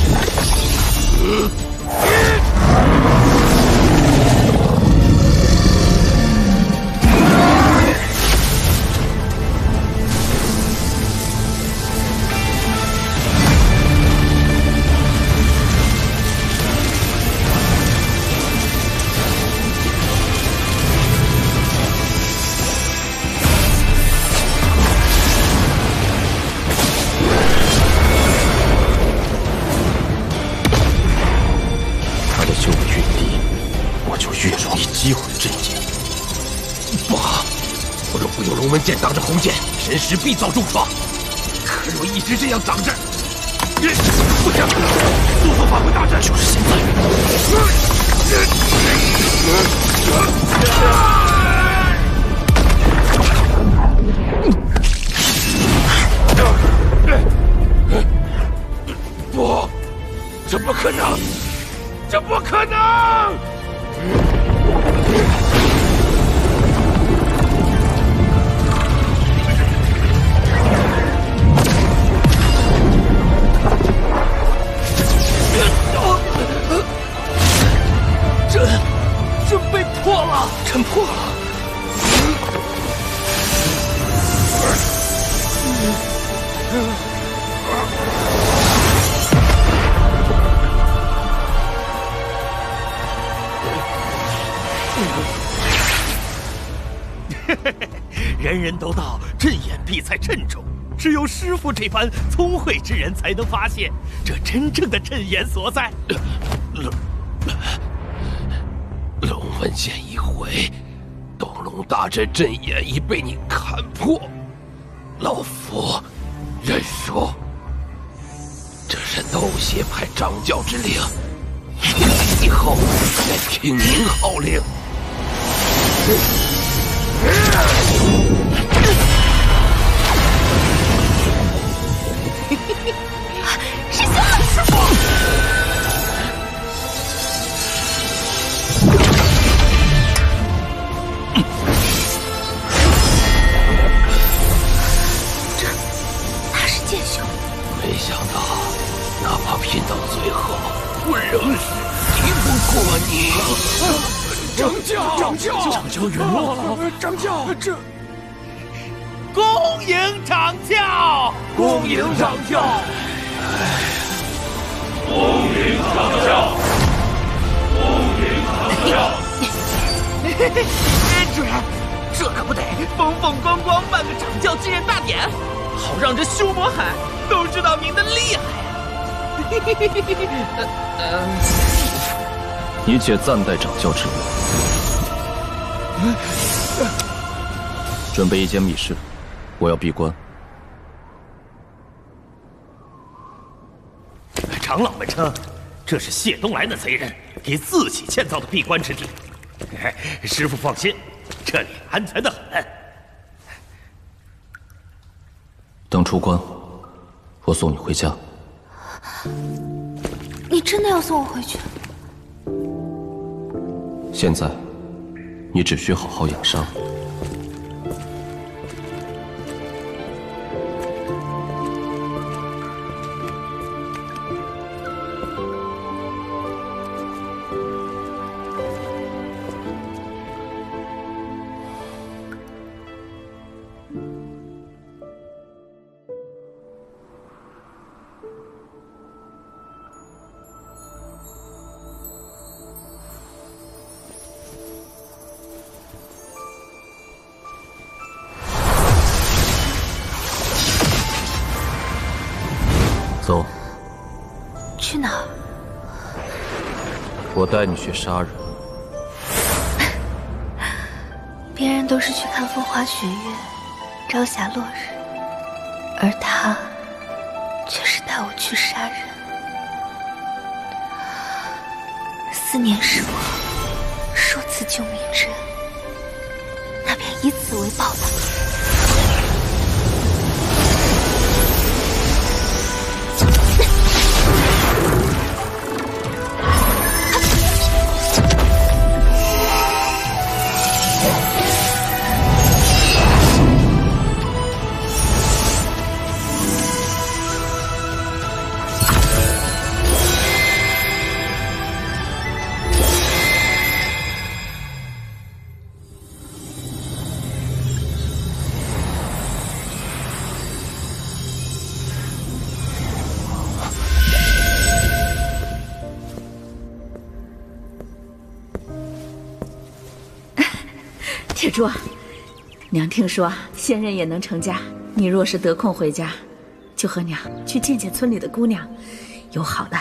神识必遭重创。可若一直这样挡着，不行！速速返回大阵！就是现在不，这不可能！人都道阵眼必在阵中，只有师傅这般聪慧之人才能发现这真正的阵眼所在。<coughs> 龙龙纹剑一回，斗龙大阵阵眼已被你看破，老夫认输。这是斗邪派掌教之令，以后愿听您号令。师兄，师傅。这他是剑修，没想到，哪怕拼到最后，我仍是敌不过你。掌教，掌教掌教陨落了，掌教，这恭迎掌教，恭迎掌教，恭迎掌教，恭迎掌教。主人，这可不得风风光光办个掌教继任大典，好让这修魔海都知道您的厉害呀！你且暂代掌教之路，准备一间密室，我要闭关。长老们称，这是谢东来的贼人给自己建造的闭关之地。<laughs> 师傅放心，这里安全的很。等出关，我送你回家。你真的要送我回去？现在，你只需好好养伤。带你去杀人。<laughs> 别人都是去看风花雪月、朝霞落日，而他却是带我去杀人。思念是我数次救命之恩，那便以此为报答。铁柱，娘听说仙人也能成家，你若是得空回家，就和娘去见见村里的姑娘，有好的，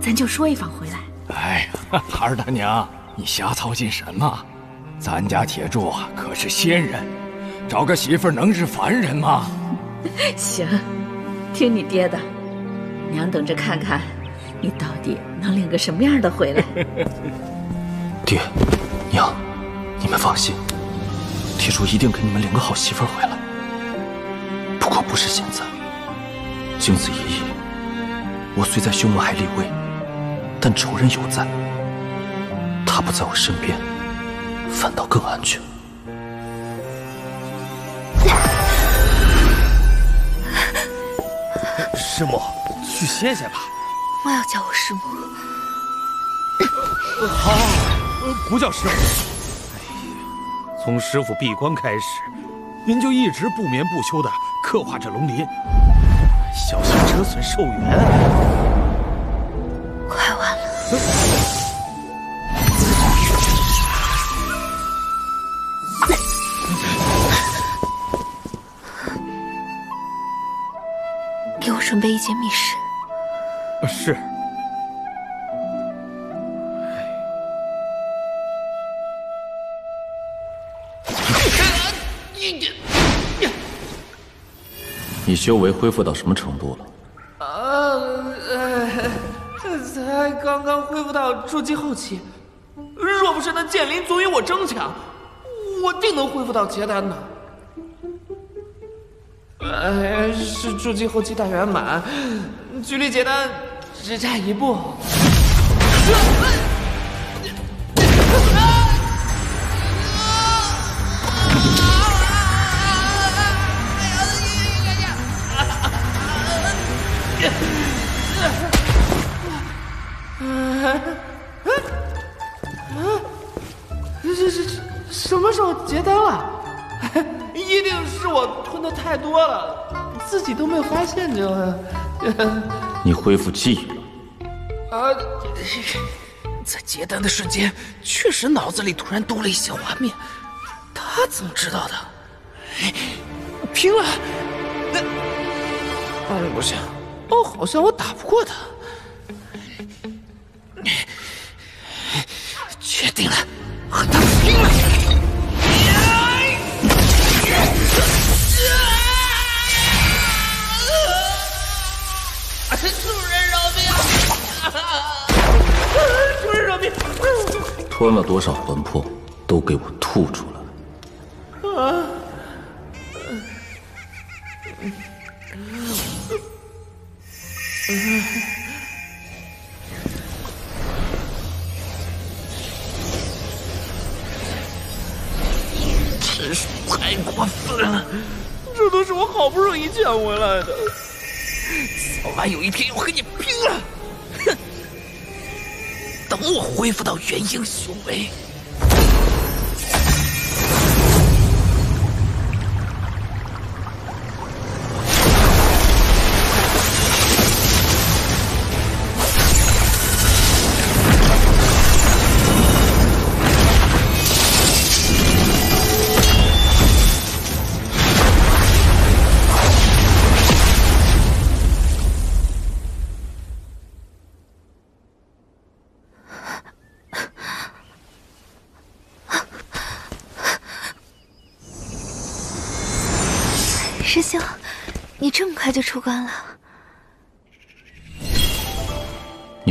咱就说一房回来。哎呀，孩儿他娘，你瞎操心什么？咱家铁柱啊可是仙人，找个媳妇儿能是凡人吗？<laughs> 行，听你爹的，娘等着看看，你到底能领个什么样的回来。<laughs> 爹，娘，你们放心，铁柱一定给你们领个好媳妇回来。不过不是现在。经此一役，我虽在修魔海立威，但仇人犹在。他不在我身边，反倒更安全。师母，去歇歇吧。莫要叫我师母。好，不叫师母。从师傅闭关开始，您就一直不眠不休的刻画着龙鳞，小心折损寿元。快完了。给我准备一间密室。是。你修为恢复到什么程度了？啊，呃，才刚刚恢复到筑基后期。若不是那剑灵总与我争抢，我定能恢复到结丹的。哎，是筑基后期大圆满，距离结丹只差一步。你恢复记忆了。啊在接单的瞬间确实脑子里突然多了一些画面他怎么知道的？拼了那不行哦好像我打不过他。你确定了和他吞了多少魂魄，都给我吐出来！啊！真是太过分了！这都是我好不容易捡回来的，早晚有一天要和你我恢复到元婴修为。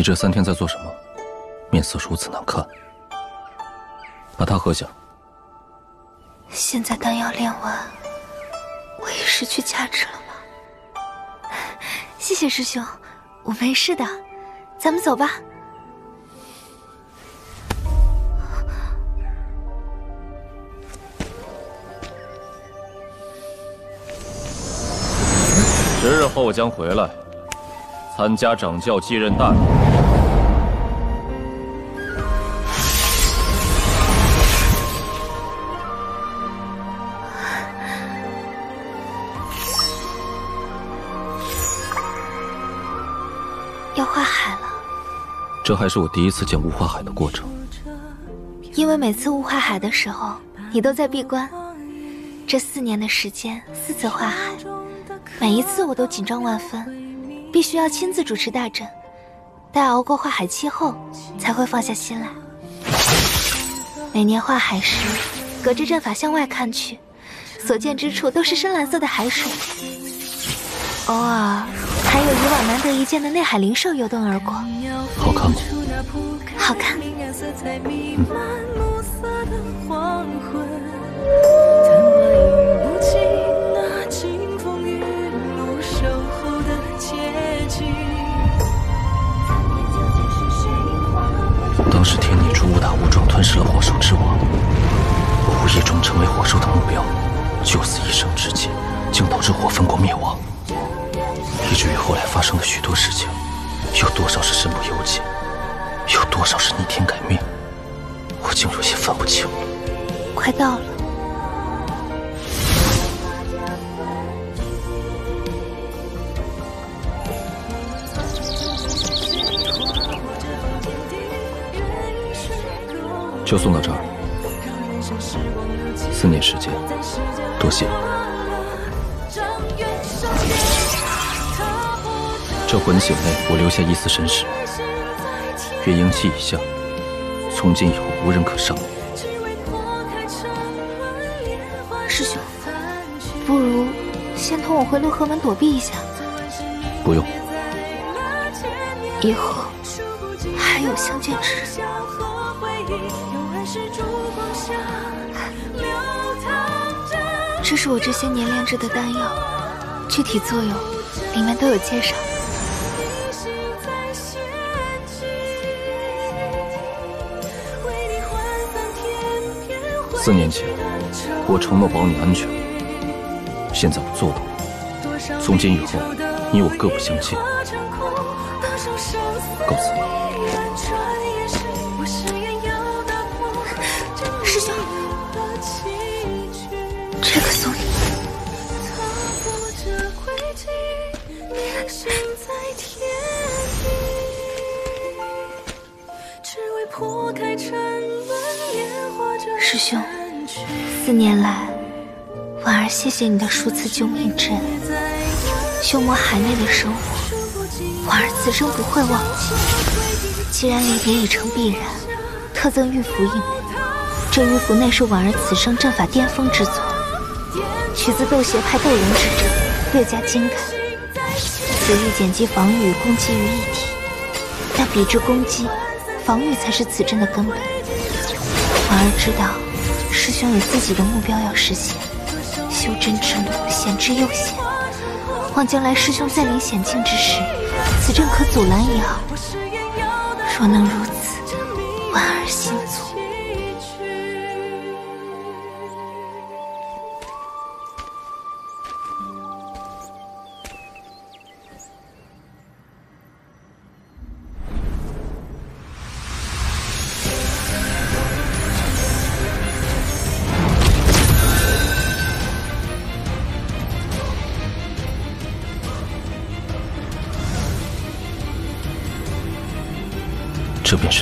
这三天在做什么？面色如此难看，把它喝下。现在丹药炼完，我也失去价值了吗？谢谢师兄，我没事的，咱们走吧。十日后我将回来，参加掌教继任大礼。这还是我第一次见雾化海的过程。因为每次雾化海的时候，你都在闭关。这四年的时间，四次化海，每一次我都紧张万分，必须要亲自主持大阵。待熬过化海期后，才会放下心来。每年化海时，隔着阵法向外看去，所见之处都是深蓝色的海水，偶尔还有以往难得一见的内海灵兽游动而过。好看吗？好看。当时天逆珠误打误撞吞噬了火兽之王，我无意中成为火兽的目标，九死一生之际，竟导致火分国灭亡，以至于后来发生的许多事情，有多少是身不由己，有多少是逆天改命，我竟有些分不清了。快到了。就送到这儿。四年时间，多谢。这魂血内，我留下一丝神识。元婴期已下，从今以后无人可伤。师兄，不如先同我回陆河门躲避一下。不用。以后还有相见之日。这是我这些年炼制的丹药，具体作用里面都有介绍。四年前，我承诺保你安全，现在我做到了。从今以后，你我各不相欠。告辞。谢你的数次救命之恩。修魔海内的生活，婉儿此生不会忘记。既然离别已成必然，特赠玉符一枚。这玉符内是婉儿此生阵法巅峰之作，取自斗邪派斗龙之阵，略加精改。此玉简集防御与攻击于一体，但比之攻击，防御才是此阵的根本。婉儿知道，师兄有自己的目标要实现，修真之路险之又险。望将来师兄再临险境之时，此阵可阻拦一二。若能如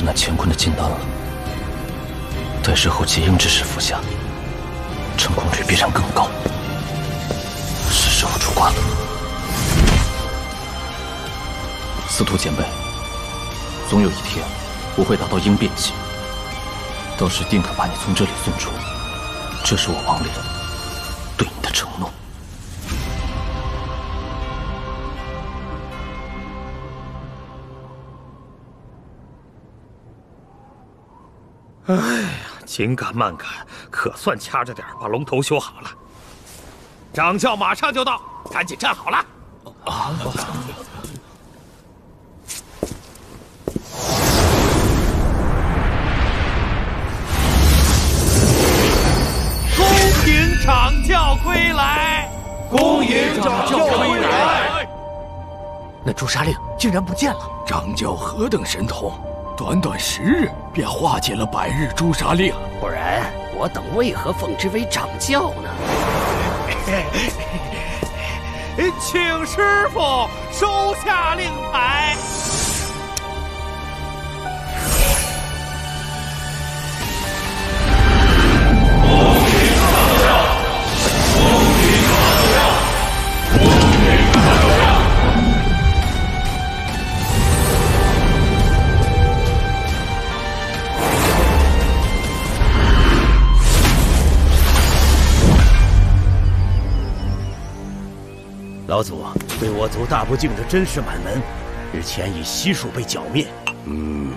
那乾坤的金丹了。待日后结印之时服下，成功率必然更高。是时候出关了。司徒前辈，总有一天我会达到鹰变期，到时定可把你从这里送出。这是我王林哎呀，紧赶慢赶，可算掐着点把龙头修好了。掌教马上就到，赶紧站好了。啊！恭迎掌教归来！恭迎掌教归来！那朱砂令竟然不见了！掌教何等神通，短短十日便化解了百日诛杀令，不然我等为何奉之为掌教呢？<laughs> 请师傅收下令牌。老祖对我族大不敬的真氏满门，日前已悉数被剿灭。嗯，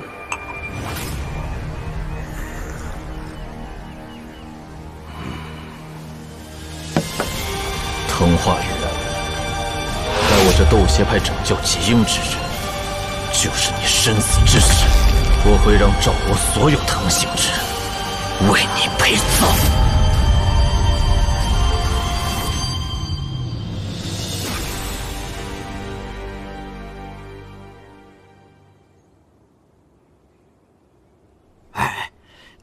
藤化元，待我这斗邪派拯救极鹰之日，就是你生死之时，我会让赵国所有藤姓之人为你陪葬。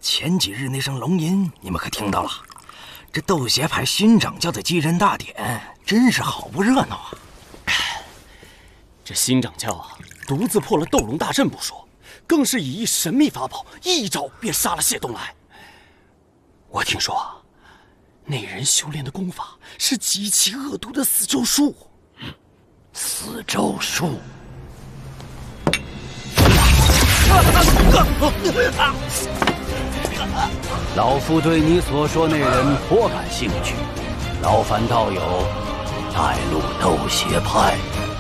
前几日那声龙吟，你们可听到了？这斗邪派新掌教的继任大典，真是好不热闹啊！这新掌教啊，独自破了斗龙大阵不说，更是以一神秘法宝，一招便杀了谢东来。我听说啊，那人修炼的功法是极其恶毒的死咒术。死咒术。老夫对你所说那人颇感兴趣，劳烦道友带路斗邪派。